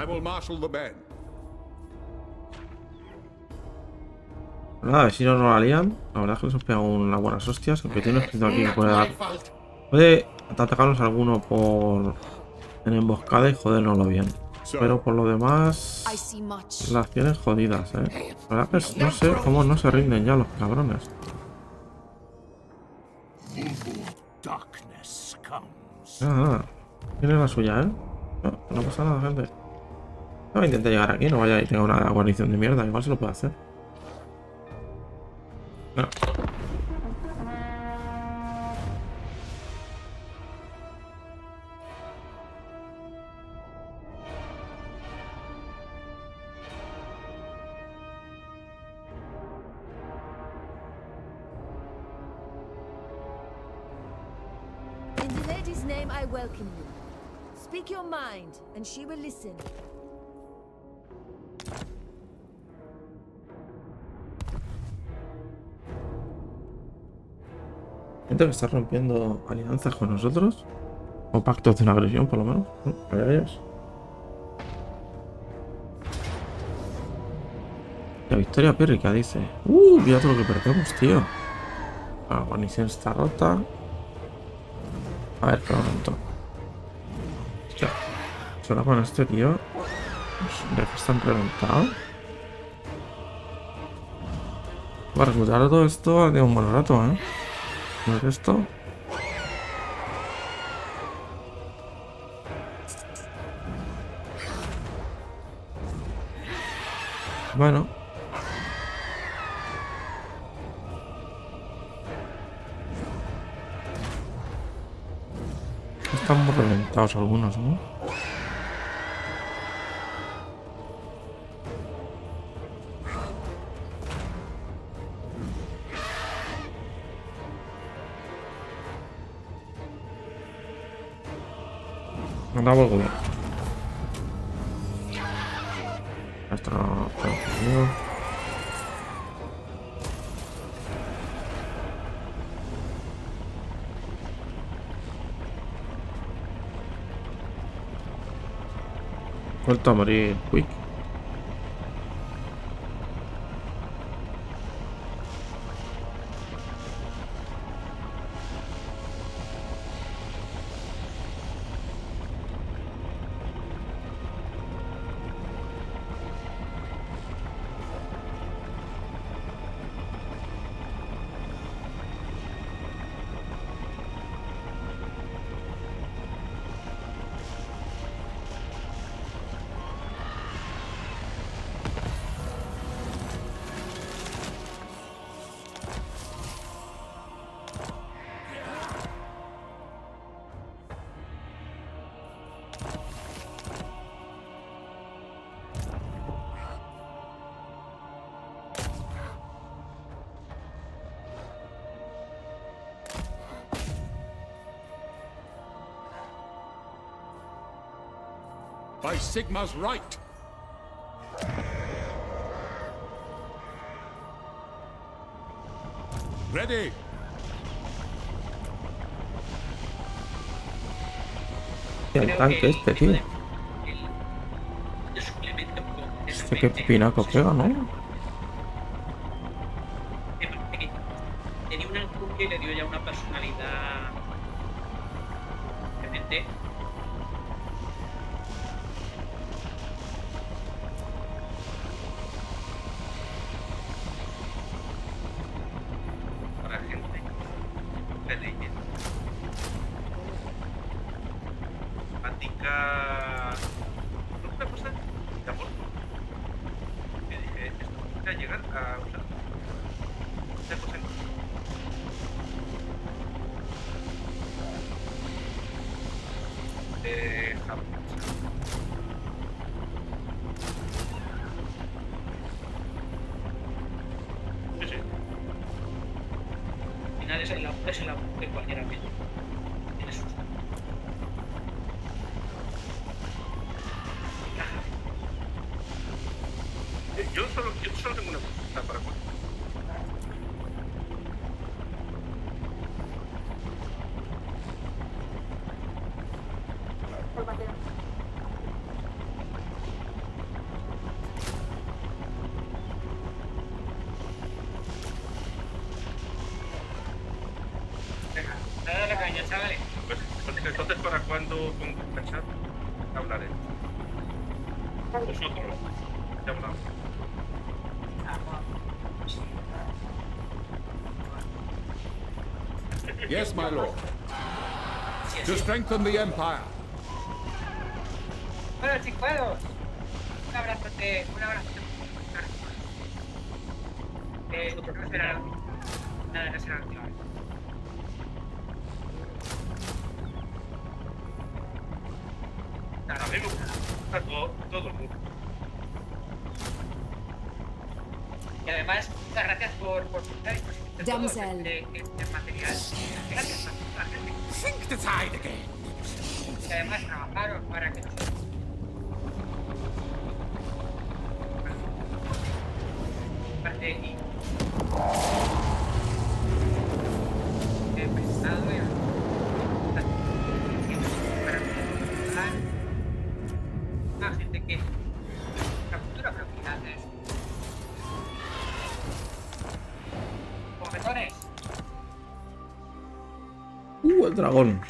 Will marshal the men. Nada, a ver si no nos la lían. La verdad es que les hemos pegado unas buenas hostias. Aunque tiene escrito aquí que puede dar. Puede atacarnos alguno por. En emboscada y jodérnoslo bien. Pero por lo demás. Las tienes jodidas, eh. La verdad es que no sé cómo no se rinden ya los cabrones. Nada. Tiene la suya, eh. No, no pasa nada, gente. No intenté llegar aquí, no vaya y tenga una guarnición de mierda. Igual se lo puede hacer. No. In the lady's name, I welcome you. Speak your mind, and she will listen. Que está rompiendo alianzas con nosotros. O pactos de una agresión, por lo menos. La victoria pírrica dice. Uh, mira todo lo que perdemos, tío. La guarnición está rota. A ver, espera un momento. Hostia. Solo con este tío. ¿De que están reventados? Para reclutar todo esto tenido un buen rato, ¿eh? ¿No es esto? Bueno. Están muy reventados algunos, ¿no? Vuelto a morir Quick. Sigma's right. Ready. El tanque este, tío. Este que pinaco pega, ¿no? Yes, my lord. To strengthen the Empire. Bueno, chicos, un abrazote, un abrazote. Eh, no será la última. Nada, no será la última vez. A mí me gusta todo, todo el mundo. Y además, muchas gracias por, por estar y por seguir todo Damsel. este, este material. Gracias a toda la gente. Think the tide again. Y además trabajaron para que nosotros... Parte y... He dragón.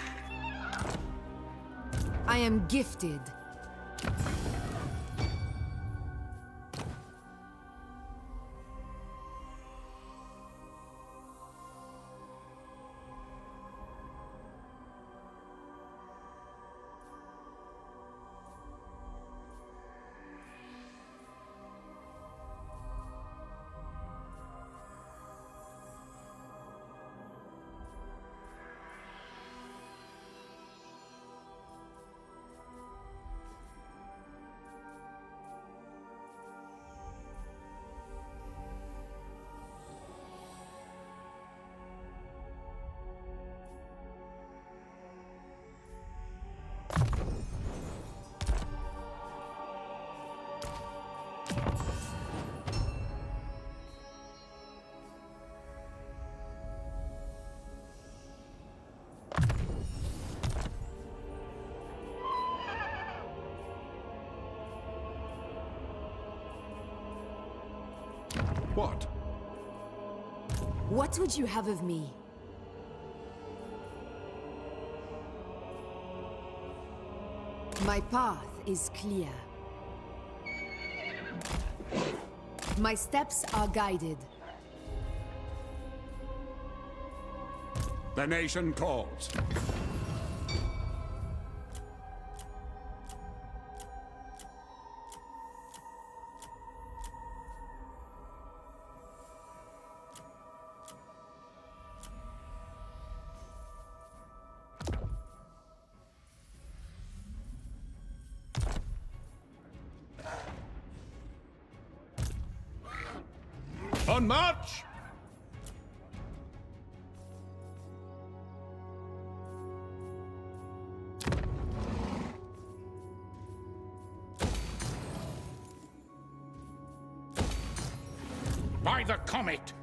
I am gifted. What? What would you have of me? My path is clear. My steps are guided. The nation calls. By the comet!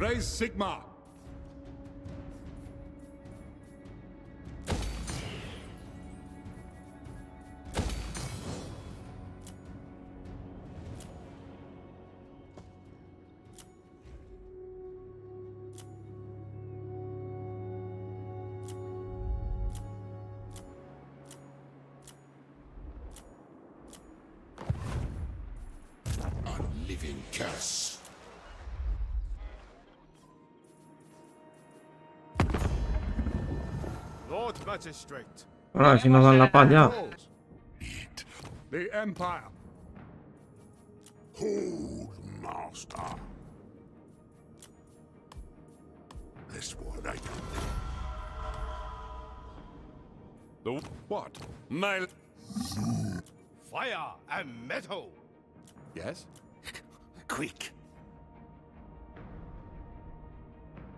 Raise Sigma. Lord Magistrate. Bueno, a ver si nos dan la paz ya. The what? My. Fire and metal. Yes? Quick.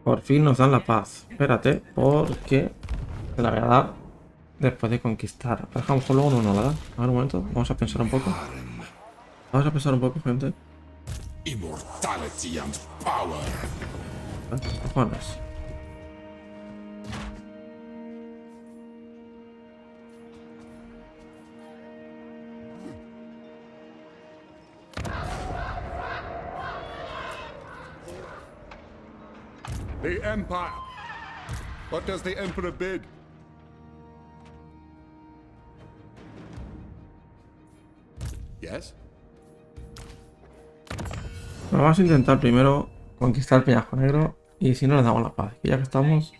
Por fin nos dan la paz. Espérate, porque la dar después de conquistar. Dejamos solo uno, ¿no? ¿Verdad? A ver un momento, vamos a pensar un poco. Vamos a pensar un poco, gente. Immortality and power. Cojones. The Empire. What does the Emperor bid? Vamos a intentar primero conquistar el Peñasco Negro y si no le damos la paz. Que ya que estamos...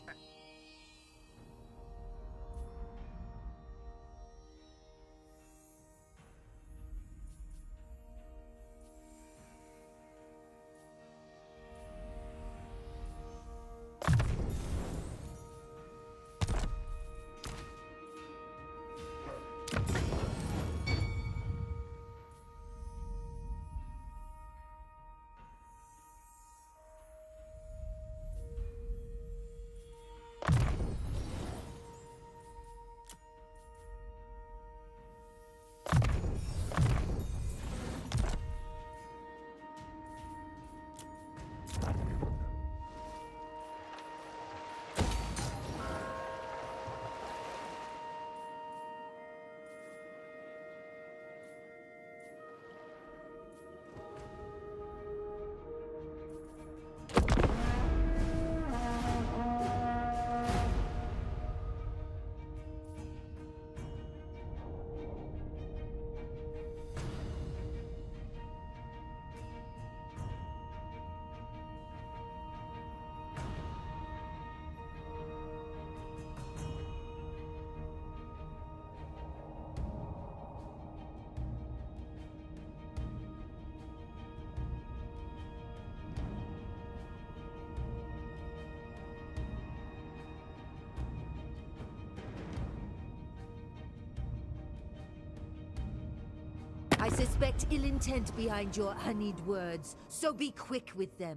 I suspect ill intent behind your honeyed words, so be quick with them.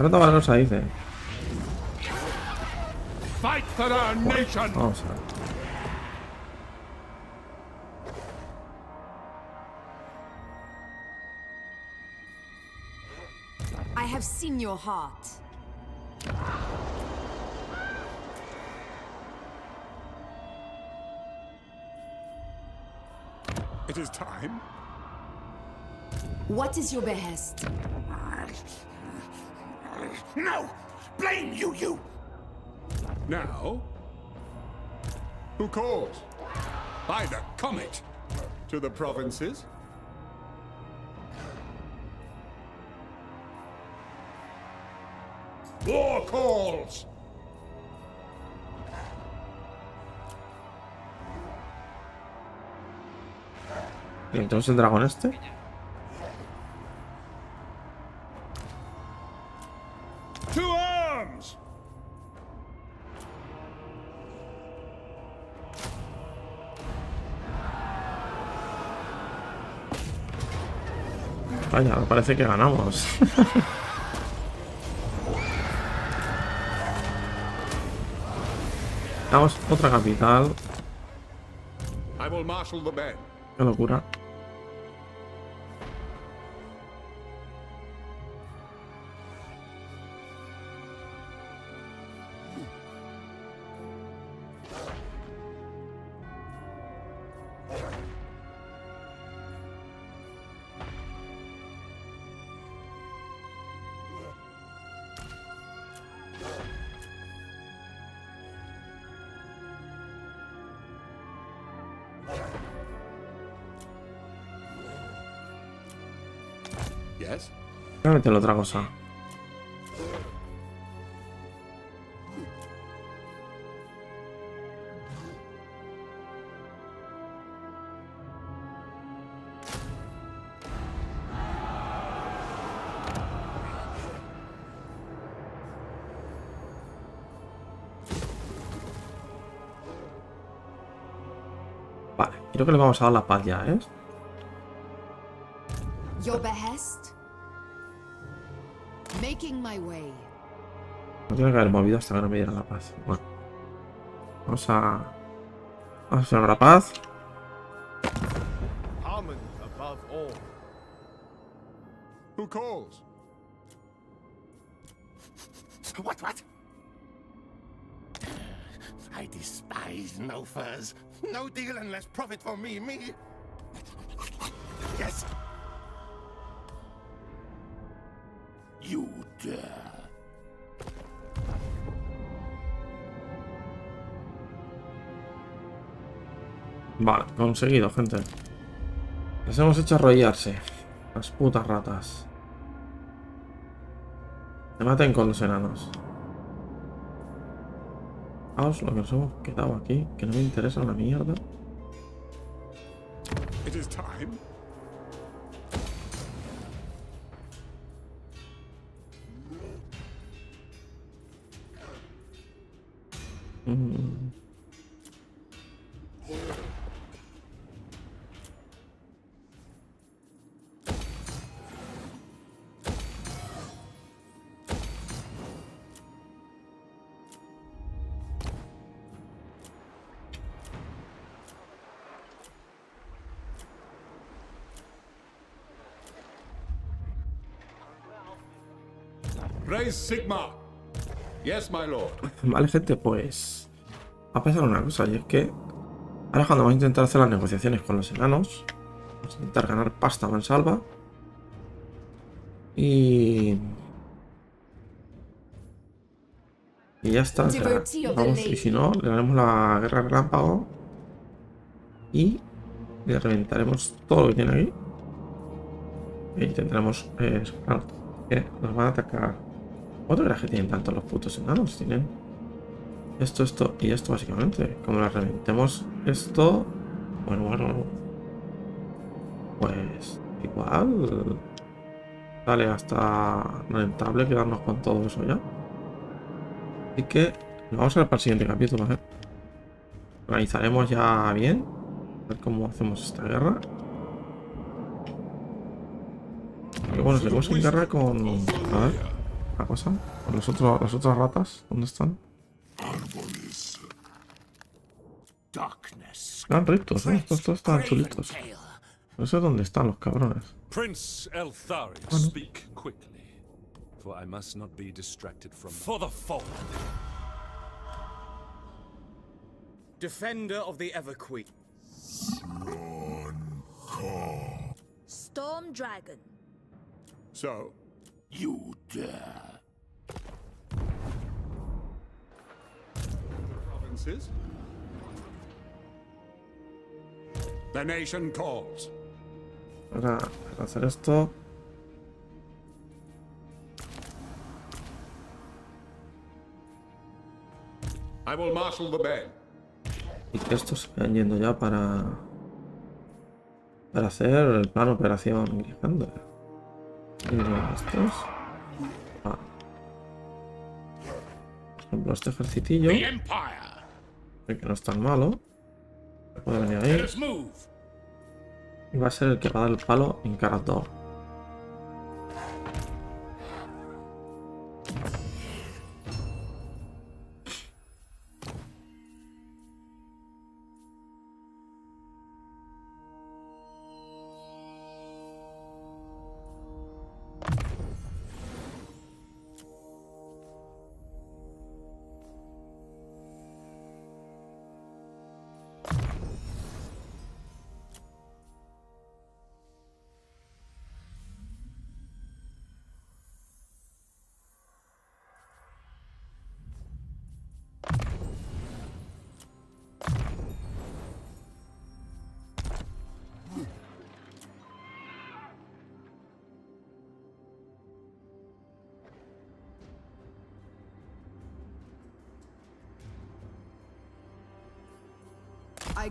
Y ahora toma los dice. Fight for our nation! Vamos a ver. I have seen your heart. It is time. What is your behest? No! Blame you, you! Now, who calls? By the comet! To the provinces? War calls! ¿Y entonces el dragón este? Vaya, parece que ganamos. Vamos, otra capital. Qué locura. Voy a meter otra cosa. Vale, creo que le vamos a dar la paz ya, ¿eh? Your behest? Making my way. No tiene que haber movido hasta que no me diera la paz. Bueno. Vamos a... Vamos a hacer la paz. Harmon above all. Who calls? What, what? I despise no furs. No deal unless profit for me, me. Conseguido, gente. Les hemos hecho arrollarse. Las putas ratas. Me maten con los enanos. Vamos, lo que nos hemos quedado aquí, que no me interesa una mierda. Mm. Sigma. Yes, my lord. Vale, gente, pues... Va a pasar una cosa, y es que... Ahora cuando vamos a intentar hacer las negociaciones con los enanos, vamos a intentar ganar pasta mansalva. Y... Y ya está. vamos, y si no, le daremos la guerra relámpago. Y le reventaremos todo lo que tiene aquí. E intentaremos... eh, que nos van a atacar. ¿Cuánto crees que tienen tanto los putos enanos? Tienen esto, esto y esto básicamente. Como la reventemos esto... Bueno, bueno. Pues igual... Sale hasta rentable quedarnos con todo eso ya. Así que lo vamos a ver para el siguiente capítulo, ¿eh? Organizaremos ya bien. A ver cómo hacemos esta guerra. Porque bueno, seguimos en guerra con... una cosa. Con los otros, las otras ratas. ¿Dónde están? Están rictos, ¿eh? Estos, estos están chulitos. No sé dónde están los cabrones. Prince Eltharius, Bueno. speak quickly, for I must not be distracted from for the fallen. Defender of the Everqueen. Storm Dragon. So, You dare. The nation calls. Ahora, para hacer esto... I will marshal the men. Y que estos se vayan yendo ya para... Para hacer el plan operación Gryffindor. Y estos... Ah. Por ejemplo, este ejercitillo! Que no es tan malo. Puede venir ahí. Y va a ser el que va a dar el palo en. I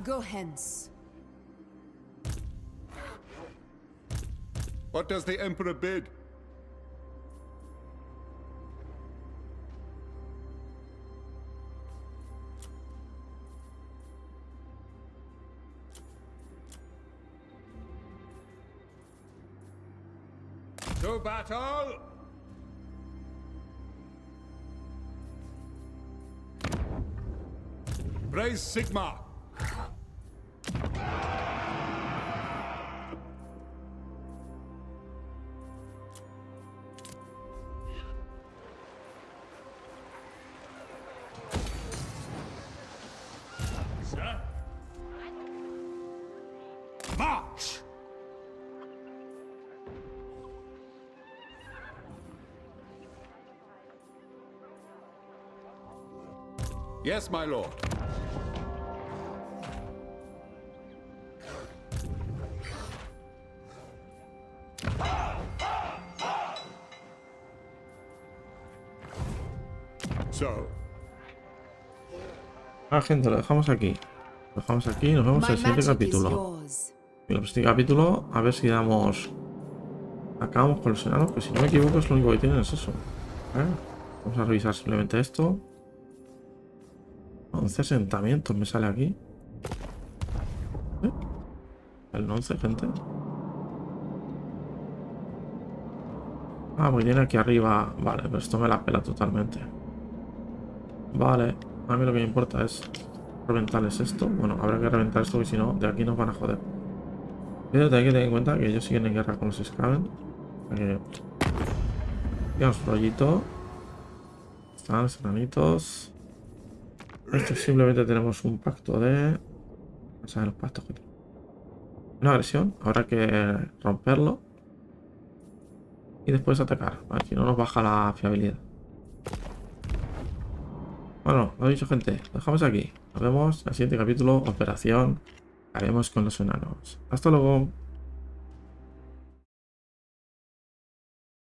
go hence. What does the Emperor bid? To battle! Praise Sigma! Yes, my lord. So, Ah, gente, lo dejamos aquí. Lo dejamos aquí y nos vemos en el siguiente capítulo. En el siguiente capítulo, a ver si damos. Acabamos con los enanos, que si no me equivoco es lo único que tienen, es eso. Vamos a revisar simplemente esto. 11 asentamientos me sale aquí. ¿Eh? El 11, gente. Ah, pues tiene aquí arriba. Vale, pero esto me la pela totalmente. Vale, a mí lo que me importa es reventarles esto. Bueno, habrá que reventar esto, porque si no, de aquí nos van a joder. Pero hay que tener en cuenta que ellos siguen en guerra con los Skaven. Eh, digamos, rollito. Están los enanitos. Esto simplemente tenemos un pacto de. Ver los pactos que tenemos. Una agresión, habrá que romperlo. Y después atacar. Si no nos baja la fiabilidad. Bueno, lo dicho, gente. Lo dejamos aquí. Nos vemos en el siguiente capítulo. Operación. Haremos con los enanos. Hasta luego.